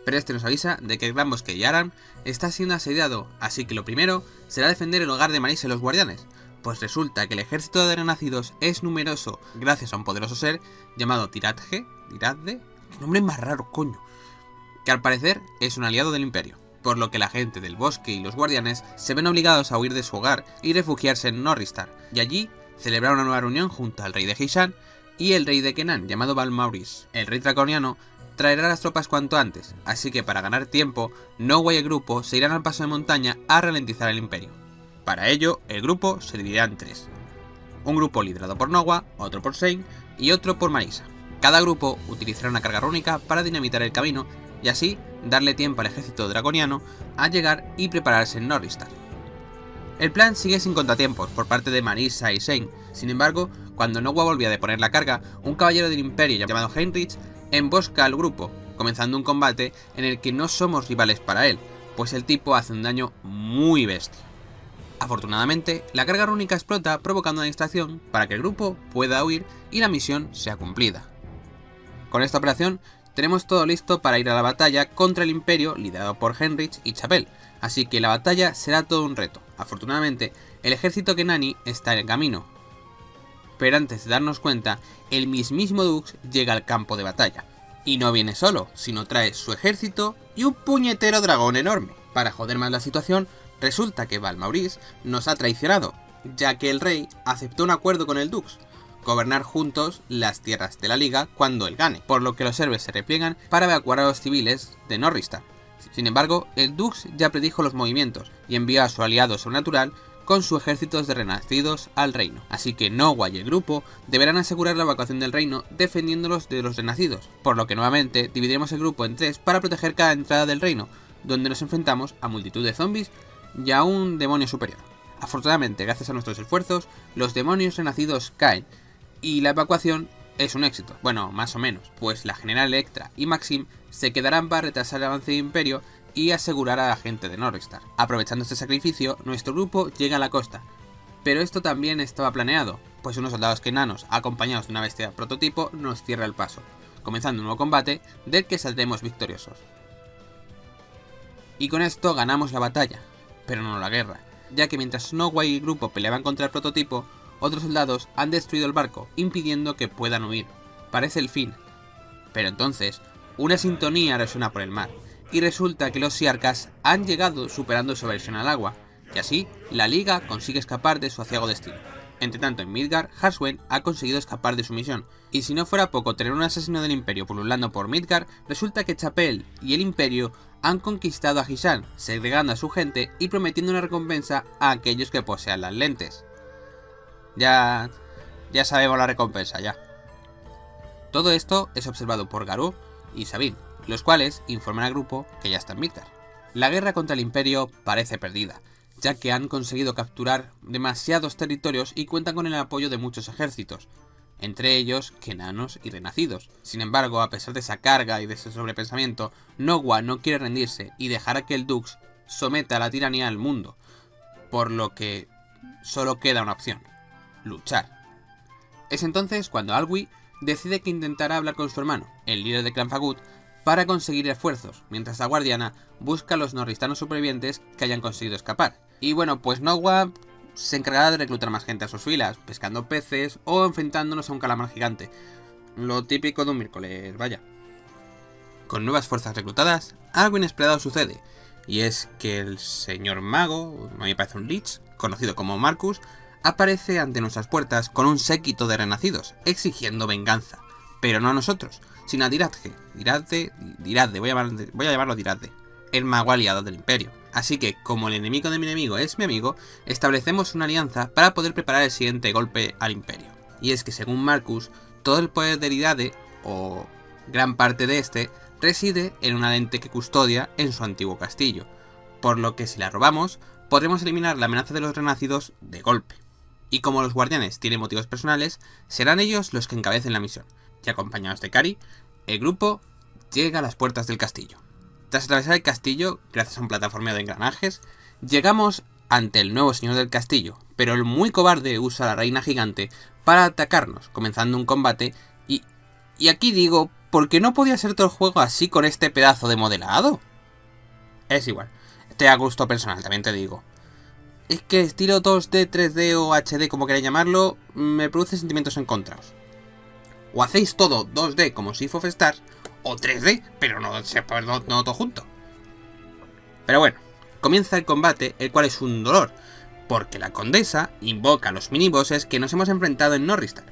pero este nos avisa de que el gran bosque Yaran está siendo asediado, así que lo primero será defender el hogar de Marisa y los guardianes, pues resulta que el ejército de renacidos es numeroso gracias a un poderoso ser llamado Tiradge, Tiradde, qué nombre más raro, coño, que al parecer es un aliado del imperio, por lo que la gente del bosque y los guardianes se ven obligados a huir de su hogar y refugiarse en Norristar, y allí celebrar una nueva reunión junto al rey de Hishan y el rey de Kenan, llamado Balmauris. El rey draconiano traerá las tropas cuanto antes, así que para ganar tiempo, Nowa y el grupo se irán al paso de montaña a ralentizar el imperio. Para ello, el grupo se dividirá en tres. Un grupo liderado por Nowa, otro por Sein y otro por Marisa. Cada grupo utilizará una carga rúnica para dinamitar el camino y así darle tiempo al ejército draconiano a llegar y prepararse en Norristar. El plan sigue sin contratiempos por parte de Marisa y Sein, sin embargo, cuando Nowa volvía a deponer la carga, un caballero del imperio llamado Heinrich embosca al grupo, comenzando un combate en el que no somos rivales para él, pues el tipo hace un daño muy bestia. Afortunadamente, la carga rúnica explota provocando una distracción para que el grupo pueda huir y la misión sea cumplida. Con esta operación tenemos todo listo para ir a la batalla contra el Imperio liderado por Heinrich y Chapel, así que la batalla será todo un reto. Afortunadamente, el ejército Kenani está en camino. Pero antes de darnos cuenta, el mismísimo Dux llega al campo de batalla. Y no viene solo, sino trae su ejército y un puñetero dragón enorme. Para joder más la situación, resulta que Valmaurice nos ha traicionado, ya que el rey aceptó un acuerdo con el Dux, gobernar juntos las tierras de la liga cuando él gane, por lo que los héroes se repliegan para evacuar a los civiles de Norristar. Sin embargo, el Dux ya predijo los movimientos y envió a su aliado sobrenatural con sus ejércitos de renacidos al reino. Así que Nowa y el grupo deberán asegurar la evacuación del reino defendiéndolos de los renacidos, por lo que nuevamente dividiremos el grupo en tres para proteger cada entrada del reino, donde nos enfrentamos a multitud de zombies y a un demonio superior. Afortunadamente, gracias a nuestros esfuerzos, los demonios renacidos caen y la evacuación es un éxito. Bueno, más o menos, pues la general Electra y Maxim se quedarán para retrasar el avance del Imperio y asegurar a la gente de Norristar. Aprovechando este sacrificio, nuestro grupo llega a la costa. Pero esto también estaba planeado, pues unos soldados kenanos, acompañados de una bestia prototipo, nos cierra el paso, comenzando un nuevo combate del que saldremos victoriosos. Y con esto ganamos la batalla, pero no la guerra, ya que mientras Snowway y el grupo peleaban contra el prototipo, otros soldados han destruido el barco, impidiendo que puedan huir. Parece el fin. Pero entonces, una sintonía resuena por el mar, y resulta que los Siarcas han llegado superando su versión al agua, y así la Liga consigue escapar de su aciago destino. Entre tanto, en Midgard, Harswen ha conseguido escapar de su misión, y si no fuera poco tener un asesino del Imperio pululando por Midgard, resulta que Chapel y el Imperio han conquistado a Hishan, segregando a su gente y prometiendo una recompensa a aquellos que posean las lentes. Ya... ya sabemos la recompensa, ya. Todo esto es observado por Garou y Sabine, los cuales informan al grupo que ya está en. La guerra contra el Imperio parece perdida, ya que han conseguido capturar demasiados territorios y cuentan con el apoyo de muchos ejércitos, entre ellos Kenanos y Renacidos. Sin embargo, a pesar de esa carga y de ese sobrepensamiento, Nogwa no quiere rendirse y dejar que el Dux someta a la tiranía al mundo, por lo que solo queda una opción, luchar. Es entonces cuando Alwi decide que intentará hablar con su hermano, el líder de Clan Fagut, para conseguir esfuerzos, mientras la guardiana busca a los norristanos supervivientes que hayan conseguido escapar. Y bueno, pues Nogwa se encargará de reclutar más gente a sus filas, pescando peces o enfrentándonos a un calamar gigante. Lo típico de un miércoles, vaya. Con nuevas fuerzas reclutadas, algo inesperado sucede, y es que el señor mago, a mí me parece un lich, conocido como Marcus, aparece ante nuestras puertas con un séquito de renacidos, exigiendo venganza. Pero no a nosotros, sino a Diradge. Diradde, Diradde, voy a, voy a llamarlo Diradde, el mago aliado del imperio. Así que, como el enemigo de mi enemigo es mi amigo, establecemos una alianza para poder preparar el siguiente golpe al imperio. Y es que según Marcus, todo el poder de Diradde, o gran parte de este, reside en una lente que custodia en su antiguo castillo, por lo que si la robamos, podremos eliminar la amenaza de los renacidos de golpe. Y como los guardianes tienen motivos personales, serán ellos los que encabecen la misión, acompañados de Kari, el grupo llega a las puertas del castillo. Tras atravesar el castillo, gracias a un plataforma de engranajes, llegamos ante el nuevo señor del castillo, pero el muy cobarde usa a la reina gigante para atacarnos, comenzando un combate y... Y aquí digo, ¿por qué no podía ser todo el juego así con este pedazo de modelado? Es igual, estoy a gusto personal, también te digo. Es que estilo 2D, 3D o HD, como queráis llamarlo, me produce sentimientos encontrados. O hacéis todo 2D como Sea of Stars, o 3D, pero no, no, no todo junto. Pero bueno, comienza el combate, el cual es un dolor, porque la condesa invoca a los minibosses que nos hemos enfrentado en Norristar.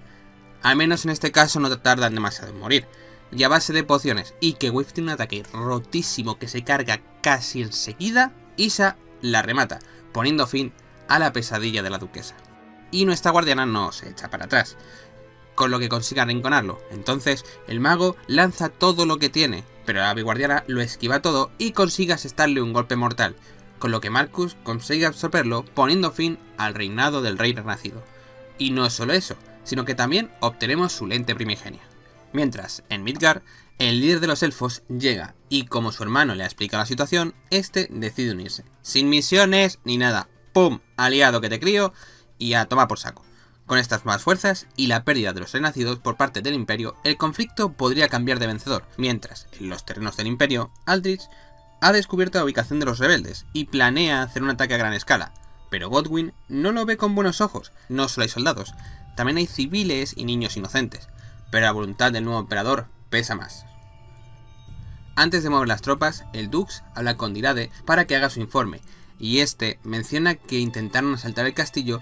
Al menos en este caso no tardan demasiado en morir. Y a base de pociones y que Whiff tiene un ataque rotísimo que se carga casi enseguida, Isa la remata, poniendo fin a la pesadilla de la duquesa. Y nuestra guardiana no se echa para atrás, con lo que consiga arrinconarlo. Entonces el mago lanza todo lo que tiene, pero la guardiana lo esquiva todo y consigue asestarle un golpe mortal, con lo que Marcus consigue absorberlo poniendo fin al reinado del rey renacido. Y no solo eso, sino que también obtenemos su lente primigenia. Mientras, en Midgard, el líder de los elfos llega y como su hermano le explica la situación, este decide unirse. Sin misiones ni nada. ¡Pum! Aliado que te crío y a tomar por saco. Con estas nuevas fuerzas y la pérdida de los renacidos por parte del Imperio, el conflicto podría cambiar de vencedor, mientras, en los terrenos del Imperio, Aldrich ha descubierto la ubicación de los rebeldes y planea hacer un ataque a gran escala. Pero Godwin no lo ve con buenos ojos, no solo hay soldados, también hay civiles y niños inocentes, pero la voluntad del nuevo emperador pesa más. Antes de mover las tropas, el Dux habla con Dirade para que haga su informe, y este menciona que intentaron asaltar el castillo,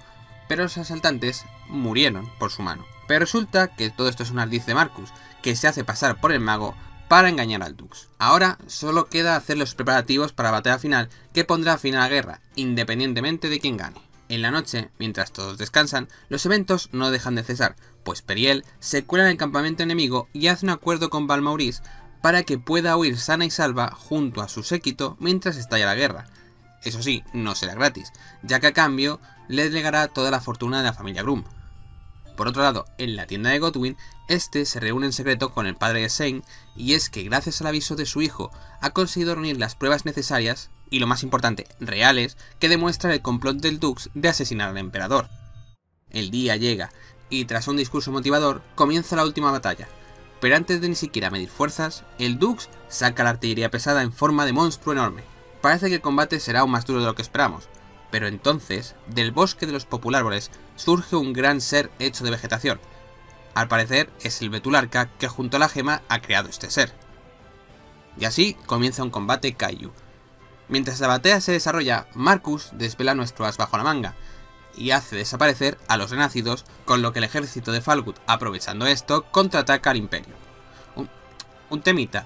pero los asaltantes murieron por su mano. Pero resulta que todo esto es un ardiz de Marcus, que se hace pasar por el mago para engañar al Dux. Ahora solo queda hacer los preparativos para la batalla final que pondrá fin a la guerra, independientemente de quién gane. En la noche, mientras todos descansan, los eventos no dejan de cesar, pues Periel se cuela en el campamento enemigo y hace un acuerdo con Valmaurice para que pueda huir sana y salva junto a su séquito mientras estalla la guerra. Eso sí, no será gratis, ya que a cambio le legará toda la fortuna de la familia Grum. Por otro lado, en la tienda de Godwin, este se reúne en secreto con el padre de Shane y es que gracias al aviso de su hijo ha conseguido reunir las pruebas necesarias y lo más importante, reales, que demuestran el complot del Dux de asesinar al emperador. El día llega y tras un discurso motivador comienza la última batalla, pero antes de ni siquiera medir fuerzas, el Dux saca la artillería pesada en forma de monstruo enorme. Parece que el combate será aún más duro de lo que esperamos, pero entonces, del bosque de los populárboles surge un gran ser hecho de vegetación. Al parecer es el Betularca que junto a la gema ha creado este ser. Y así comienza un combate Kaiju. Mientras la batalla se desarrolla, Marcus despela nuestro as bajo la manga, y hace desaparecer a los renacidos, con lo que el ejército de Falgut, aprovechando esto, contraataca al imperio. Un, temita.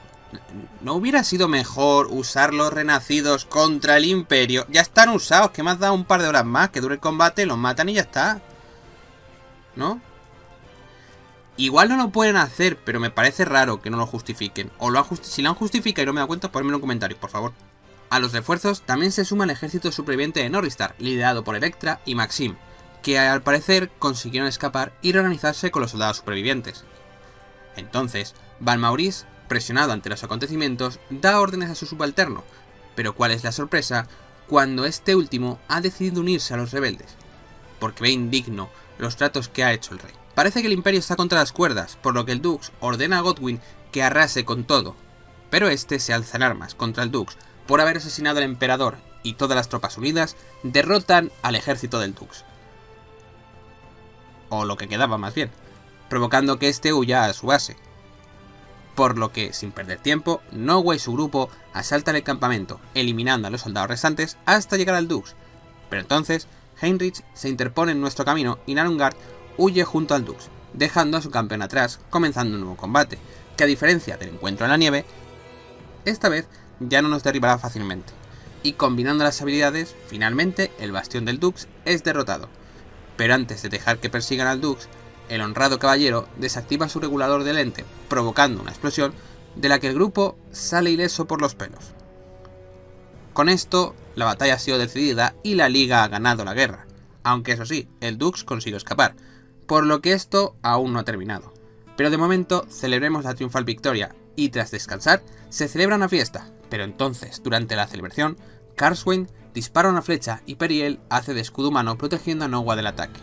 ¿No hubiera sido mejor usar los renacidos contra el imperio? Ya están usados, que más da un par de horas más, que dure el combate, los matan y ya está. ¿No? Igual no lo pueden hacer, pero me parece raro que no lo justifiquen. O lo si lo han justificado y no me da cuenta, ponme en los comentarios, por favor. A los refuerzos también se suma el ejército superviviente de Norristar, liderado por Electra y Maxim, que al parecer consiguieron escapar y reorganizarse con los soldados supervivientes. Entonces, Van Maurice, presionado ante los acontecimientos, da órdenes a su subalterno, pero ¿cuál es la sorpresa? Cuando este último ha decidido unirse a los rebeldes, porque ve indigno los tratos que ha hecho el rey. Parece que el imperio está contra las cuerdas, por lo que el Dux ordena a Godwin que arrase con todo, pero este se alza en armas contra el Dux, por haber asesinado al emperador y todas las tropas unidas, derrotan al ejército del Dux. O lo que quedaba más bien, provocando que este huya a su base. Por lo que, sin perder tiempo, Nowa y su grupo asaltan el campamento, eliminando a los soldados restantes hasta llegar al Dux. Pero entonces, Heinrich se interpone en nuestro camino y Narungard huye junto al Dux, dejando a su campeón atrás, comenzando un nuevo combate, que a diferencia del encuentro en la nieve, esta vez ya no nos derribará fácilmente. Y combinando las habilidades, finalmente el bastión del Dux es derrotado. Pero antes de dejar que persigan al Dux, el honrado caballero desactiva su regulador de lente, provocando una explosión de la que el grupo sale ileso por los pelos. Con esto, la batalla ha sido decidida y la liga ha ganado la guerra, aunque eso sí, el Dux consiguió escapar, por lo que esto aún no ha terminado. Pero de momento celebremos la triunfal victoria y tras descansar se celebra una fiesta, pero entonces, durante la celebración, Carswain dispara una flecha y Periel hace de escudo humano protegiendo a Nowa del ataque.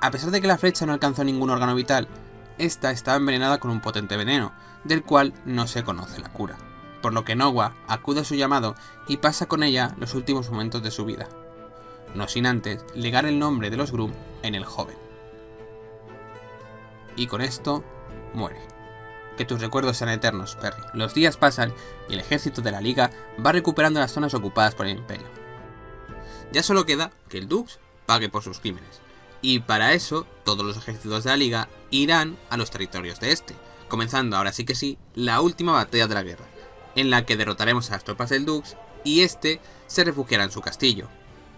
A pesar de que la flecha no alcanzó ningún órgano vital, esta estaba envenenada con un potente veneno, del cual no se conoce la cura, por lo que Nowa acude a su llamado y pasa con ella los últimos momentos de su vida, no sin antes legar el nombre de los Grum en el joven. Y con esto muere. Que tus recuerdos sean eternos, Perry. Los días pasan y el ejército de la Liga va recuperando las zonas ocupadas por el Imperio. Ya solo queda que el Dux pague por sus crímenes. Y para eso, todos los ejércitos de la Liga irán a los territorios de este, comenzando ahora sí que sí la última batalla de la guerra, en la que derrotaremos a las tropas del Dux y este se refugiará en su castillo.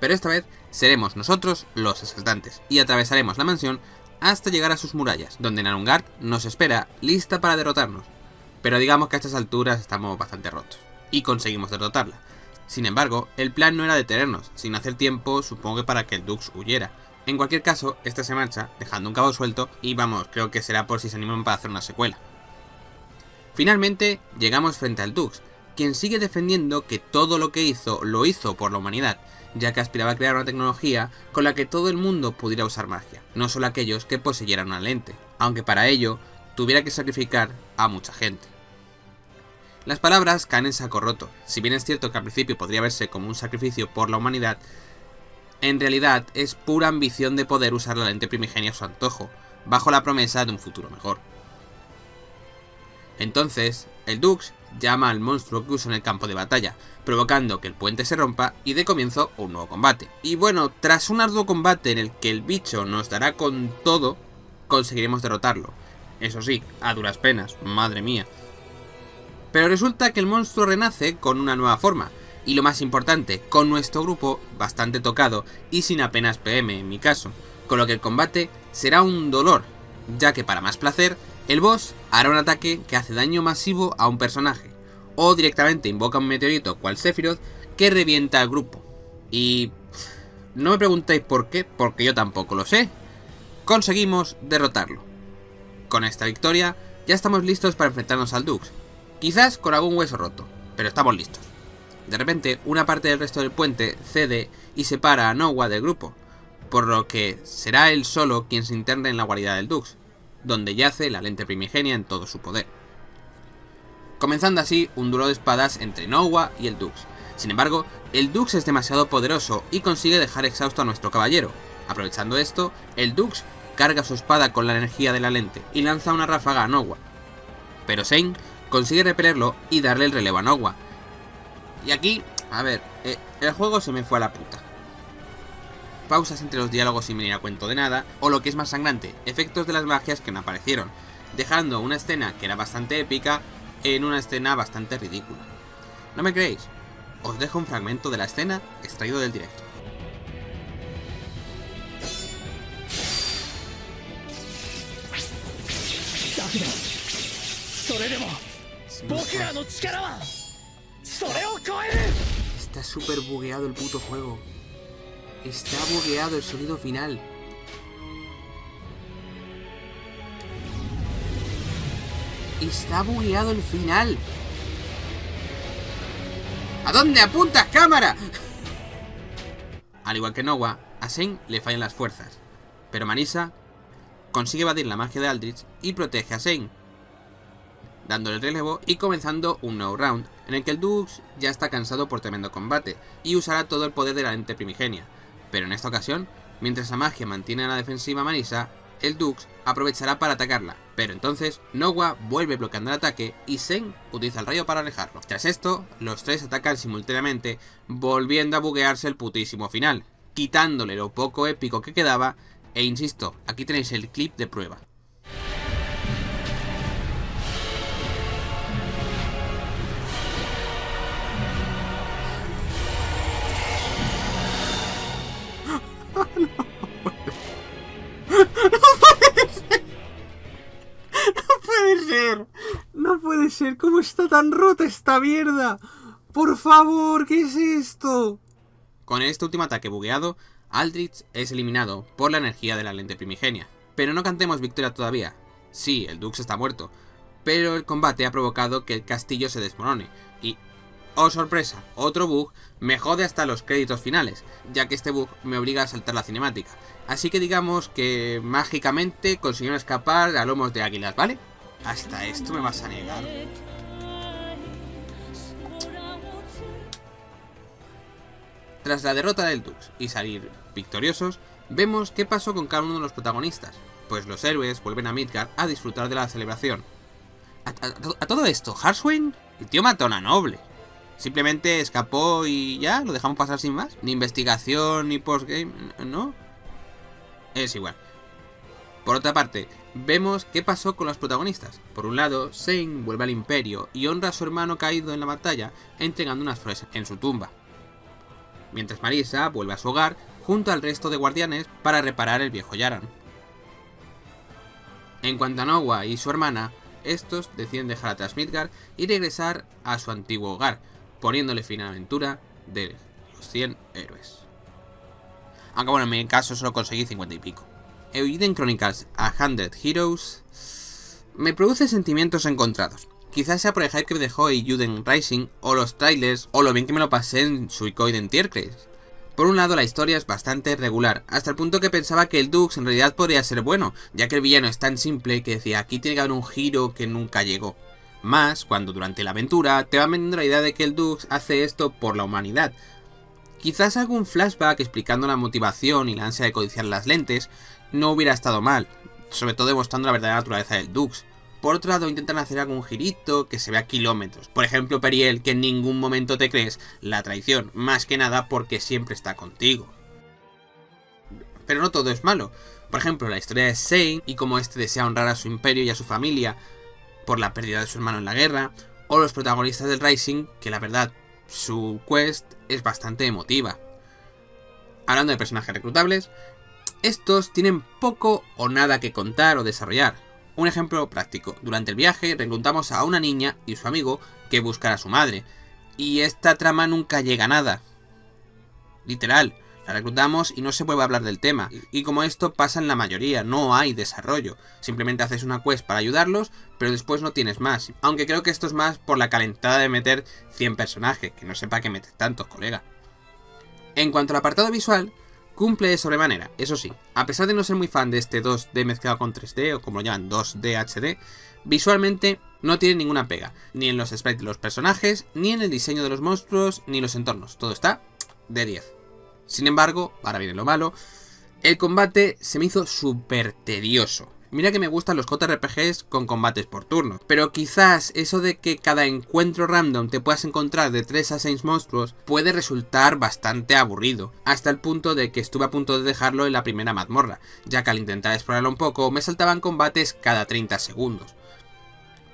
Pero esta vez seremos nosotros los asaltantes y atravesaremos la mansión hasta llegar a sus murallas, donde Narungard nos espera lista para derrotarnos. Pero digamos que a estas alturas estamos bastante rotos, y conseguimos derrotarla. Sin embargo, el plan no era detenernos, sin hacer tiempo supongo que para que el Dux huyera. En cualquier caso, esta se marcha, dejando un cabo suelto, y vamos, creo que será por si se animan para hacer una secuela. Finalmente, llegamos frente al Dux, quien sigue defendiendo que todo lo que hizo lo hizo por la humanidad, ya que aspiraba a crear una tecnología con la que todo el mundo pudiera usar magia, no solo aquellos que poseyeran una lente, aunque para ello tuviera que sacrificar a mucha gente. Las palabras caen en saco roto, si bien es cierto que al principio podría verse como un sacrificio por la humanidad, en realidad es pura ambición de poder usar la lente primigenia a su antojo, bajo la promesa de un futuro mejor. Entonces, el Dux llama al monstruo que usa en el campo de batalla, provocando que el puente se rompa y dé comienzo un nuevo combate. Y bueno, tras un arduo combate en el que el bicho nos dará con todo, conseguiremos derrotarlo. Eso sí, a duras penas, madre mía. Pero resulta que el monstruo renace con una nueva forma, y lo más importante, con nuestro grupo bastante tocado y sin apenas PM en mi caso, con lo que el combate será un dolor, ya que para más placer, el boss hará un ataque que hace daño masivo a un personaje, o directamente invoca un meteorito cual Sephiroth que revienta al grupo. Y no me preguntéis por qué, porque yo tampoco lo sé. Conseguimos derrotarlo. Con esta victoria ya estamos listos para enfrentarnos al Dux, quizás con algún hueso roto, pero estamos listos. De repente, una parte del resto del puente cede y separa a Nowa del grupo, por lo que será él solo quien se interne en la guarida del Dux, donde yace la lente primigenia en todo su poder. Comenzando así un duelo de espadas entre Nowa y el Dux. Sin embargo, el Dux es demasiado poderoso y consigue dejar exhausto a nuestro caballero. Aprovechando esto, el Dux carga su espada con la energía de la lente y lanza una ráfaga a Nowa. Pero Sein consigue repelerlo y darle el relevo a Nowa. Y aquí, a ver, eh, el juego se me fue a la puta pausas entre los diálogos sin venir a cuento de nada, o lo que es más sangrante, efectos de las magias que no aparecieron, dejando una escena que era bastante épica en una escena bastante ridícula. ¿No me creéis? Os dejo un fragmento de la escena extraído del directo. Está súper bugueado el puto juego. Está bugueado el sonido final. Está bugueado el final. ¿A dónde apuntas, cámara? Al igual que Nowa, a Sen le fallan las fuerzas. Pero Marisa consigue evadir la magia de Aldrich y protege a Sen, dándole el relevo y comenzando un nuevo round, en el que el Dux ya está cansado por tremendo combate y usará todo el poder de la lente primigenia, pero en esta ocasión, mientras la magia mantiene a la defensiva Marisa, el Dux aprovechará para atacarla, pero entonces Nowa vuelve bloqueando el ataque y Sen utiliza el rayo para alejarlo. Tras esto, los tres atacan simultáneamente, volviendo a buguearse el putísimo final, quitándole lo poco épico que quedaba, e insisto, aquí tenéis el clip de prueba. ¿Cómo está tan rota esta mierda? Por favor, ¿qué es esto? Con este último ataque bugueado, Aldrich es eliminado por la energía de la lente primigenia. Pero no cantemos victoria todavía. Sí, el Dux está muerto, pero el combate ha provocado que el castillo se desmorone y... ¡Oh sorpresa! Otro bug me jode hasta los créditos finales, ya que este bug me obliga a saltar la cinemática. Así que digamos que mágicamente consiguieron escapar a lomos de águilas, ¿vale? Hasta esto me vas a negar. Tras la derrota del Dux y salir victoriosos, vemos qué pasó con cada uno de los protagonistas, pues los héroes vuelven a Midgard a disfrutar de la celebración. A, todo esto, Harswain, el tío mató a una noble. Simplemente escapó y ya, lo dejamos pasar sin más. Ni investigación, ni postgame, ¿no? Es igual. Por otra parte, vemos qué pasó con los protagonistas. Por un lado, Zane vuelve al imperio y honra a su hermano caído en la batalla entregando unas flores en su tumba. Mientras Marisa vuelve a su hogar junto al resto de guardianes para reparar el viejo Yaran. En cuanto a Nowa y su hermana, estos deciden dejar atrás Midgard y regresar a su antiguo hogar, poniéndole fin a la aventura de los 100 héroes. Aunque bueno, en mi caso solo conseguí 50 y pico. Eugene Chronicles A Hundred Heroes me produce sentimientos encontrados. Quizás sea por el hype que dejó Eiyuden Rising, o los trailers, o lo bien que me lo pasé en Suikoden Tiercrace. Por un lado la historia es bastante regular, hasta el punto que pensaba que el Dux en realidad podría ser bueno, ya que el villano es tan simple que decía aquí tiene que haber un giro que nunca llegó. Más cuando durante la aventura te va vendiendo la idea de que el Dux hace esto por la humanidad. Quizás algún flashback explicando la motivación y la ansia de codiciar las lentes no hubiera estado mal, sobre todo demostrando la verdadera naturaleza del Dux. Por otro lado, intentan hacer algún girito que se vea a kilómetros. Por ejemplo, Periel, que en ningún momento te crees la traición, más que nada porque siempre está contigo. Pero no todo es malo. Por ejemplo, la historia de Sein y cómo este desea honrar a su imperio y a su familia por la pérdida de su hermano en la guerra, o los protagonistas del Rising, que la verdad, su quest es bastante emotiva. Hablando de personajes reclutables, estos tienen poco o nada que contar o desarrollar. Un ejemplo práctico. Durante el viaje reclutamos a una niña y su amigo que buscan a su madre. Y esta trama nunca llega a nada. Literal. La reclutamos y no se puede hablar del tema. Y como esto pasa en la mayoría, no hay desarrollo. Simplemente haces una quest para ayudarlos, pero después no tienes más. Aunque creo que esto es más por la calentada de meter 100 personajes, que no sepa que metes tantos, colega. En cuanto al apartado visual, Cumple de sobremanera, eso sí, a pesar de no ser muy fan de este 2D mezclado con 3D, o como lo llaman 2D HD, visualmente no tiene ninguna pega, ni en los sprites de los personajes, ni en el diseño de los monstruos, ni los entornos, todo está de 10. Sin embargo, ahora viene lo malo, el combate se me hizo súper tedioso. Mira que me gustan los JRPGs con combates por turno, pero quizás eso de que cada encuentro random te puedas encontrar de 3 a 6 monstruos puede resultar bastante aburrido, hasta el punto de que estuve a punto de dejarlo en la primera mazmorra, ya que al intentar explorarlo un poco me saltaban combates cada 30 segundos.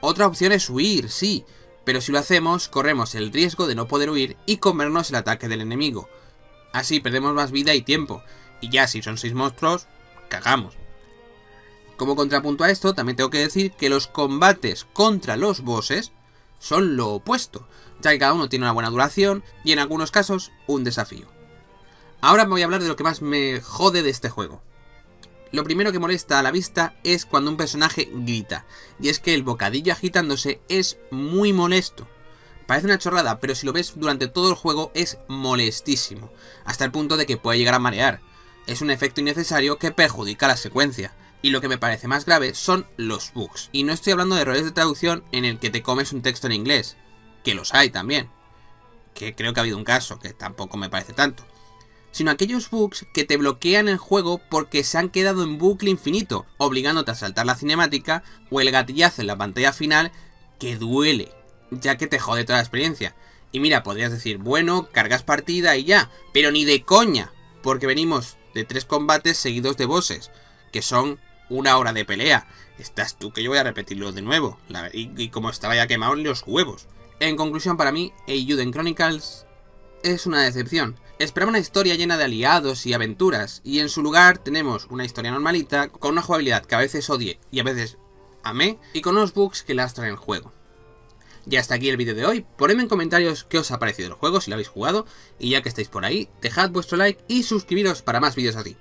Otra opción es huir, sí, pero si lo hacemos corremos el riesgo de no poder huir y comernos el ataque del enemigo. Así perdemos más vida y tiempo, y ya si son 6 monstruos, cagamos. Como contrapunto a esto, también tengo que decir que los combates contra los bosses son lo opuesto, ya que cada uno tiene una buena duración y en algunos casos un desafío. Ahora voy a hablar de lo que más me jode de este juego. Lo primero que molesta a la vista es cuando un personaje grita, y es que el bocadillo agitándose es muy molesto. Parece una chorrada, pero si lo ves durante todo el juego es molestísimo, hasta el punto de que puede llegar a marear. Es un efecto innecesario que perjudica la secuencia. Y lo que me parece más grave son los bugs. Y no estoy hablando de errores de traducción en el que te comes un texto en inglés, que los hay también. Que creo que ha habido un caso, que tampoco me parece tanto. Sino aquellos bugs que te bloquean el juego porque se han quedado en bucle infinito, obligándote a saltar la cinemática o el gatillazo en la pantalla final que duele, ya que te jode toda la experiencia. Y mira, podrías decir, bueno, cargas partida y ya, pero ni de coña, porque venimos de tres combates seguidos de bosses, que son una hora de pelea. Estás tú que yo voy a repetirlo de nuevo. y, como estaba ya quemado en los huevos. En conclusión, para mí, Eiyuden Chronicles es una decepción. Esperaba una historia llena de aliados y aventuras, y en su lugar tenemos una historia normalita, con una jugabilidad que a veces odie y a veces amé, y con unos bugs que lastran el juego. Y hasta aquí el vídeo de hoy, ponedme en comentarios qué os ha parecido el juego, si lo habéis jugado, y ya que estáis por ahí, dejad vuestro like y suscribiros para más vídeos así.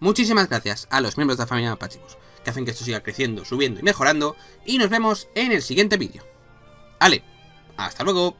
Muchísimas gracias a los miembros de la familia Mapachicos, que hacen que esto siga creciendo, subiendo y mejorando, y nos vemos en el siguiente vídeo. Ale, hasta luego.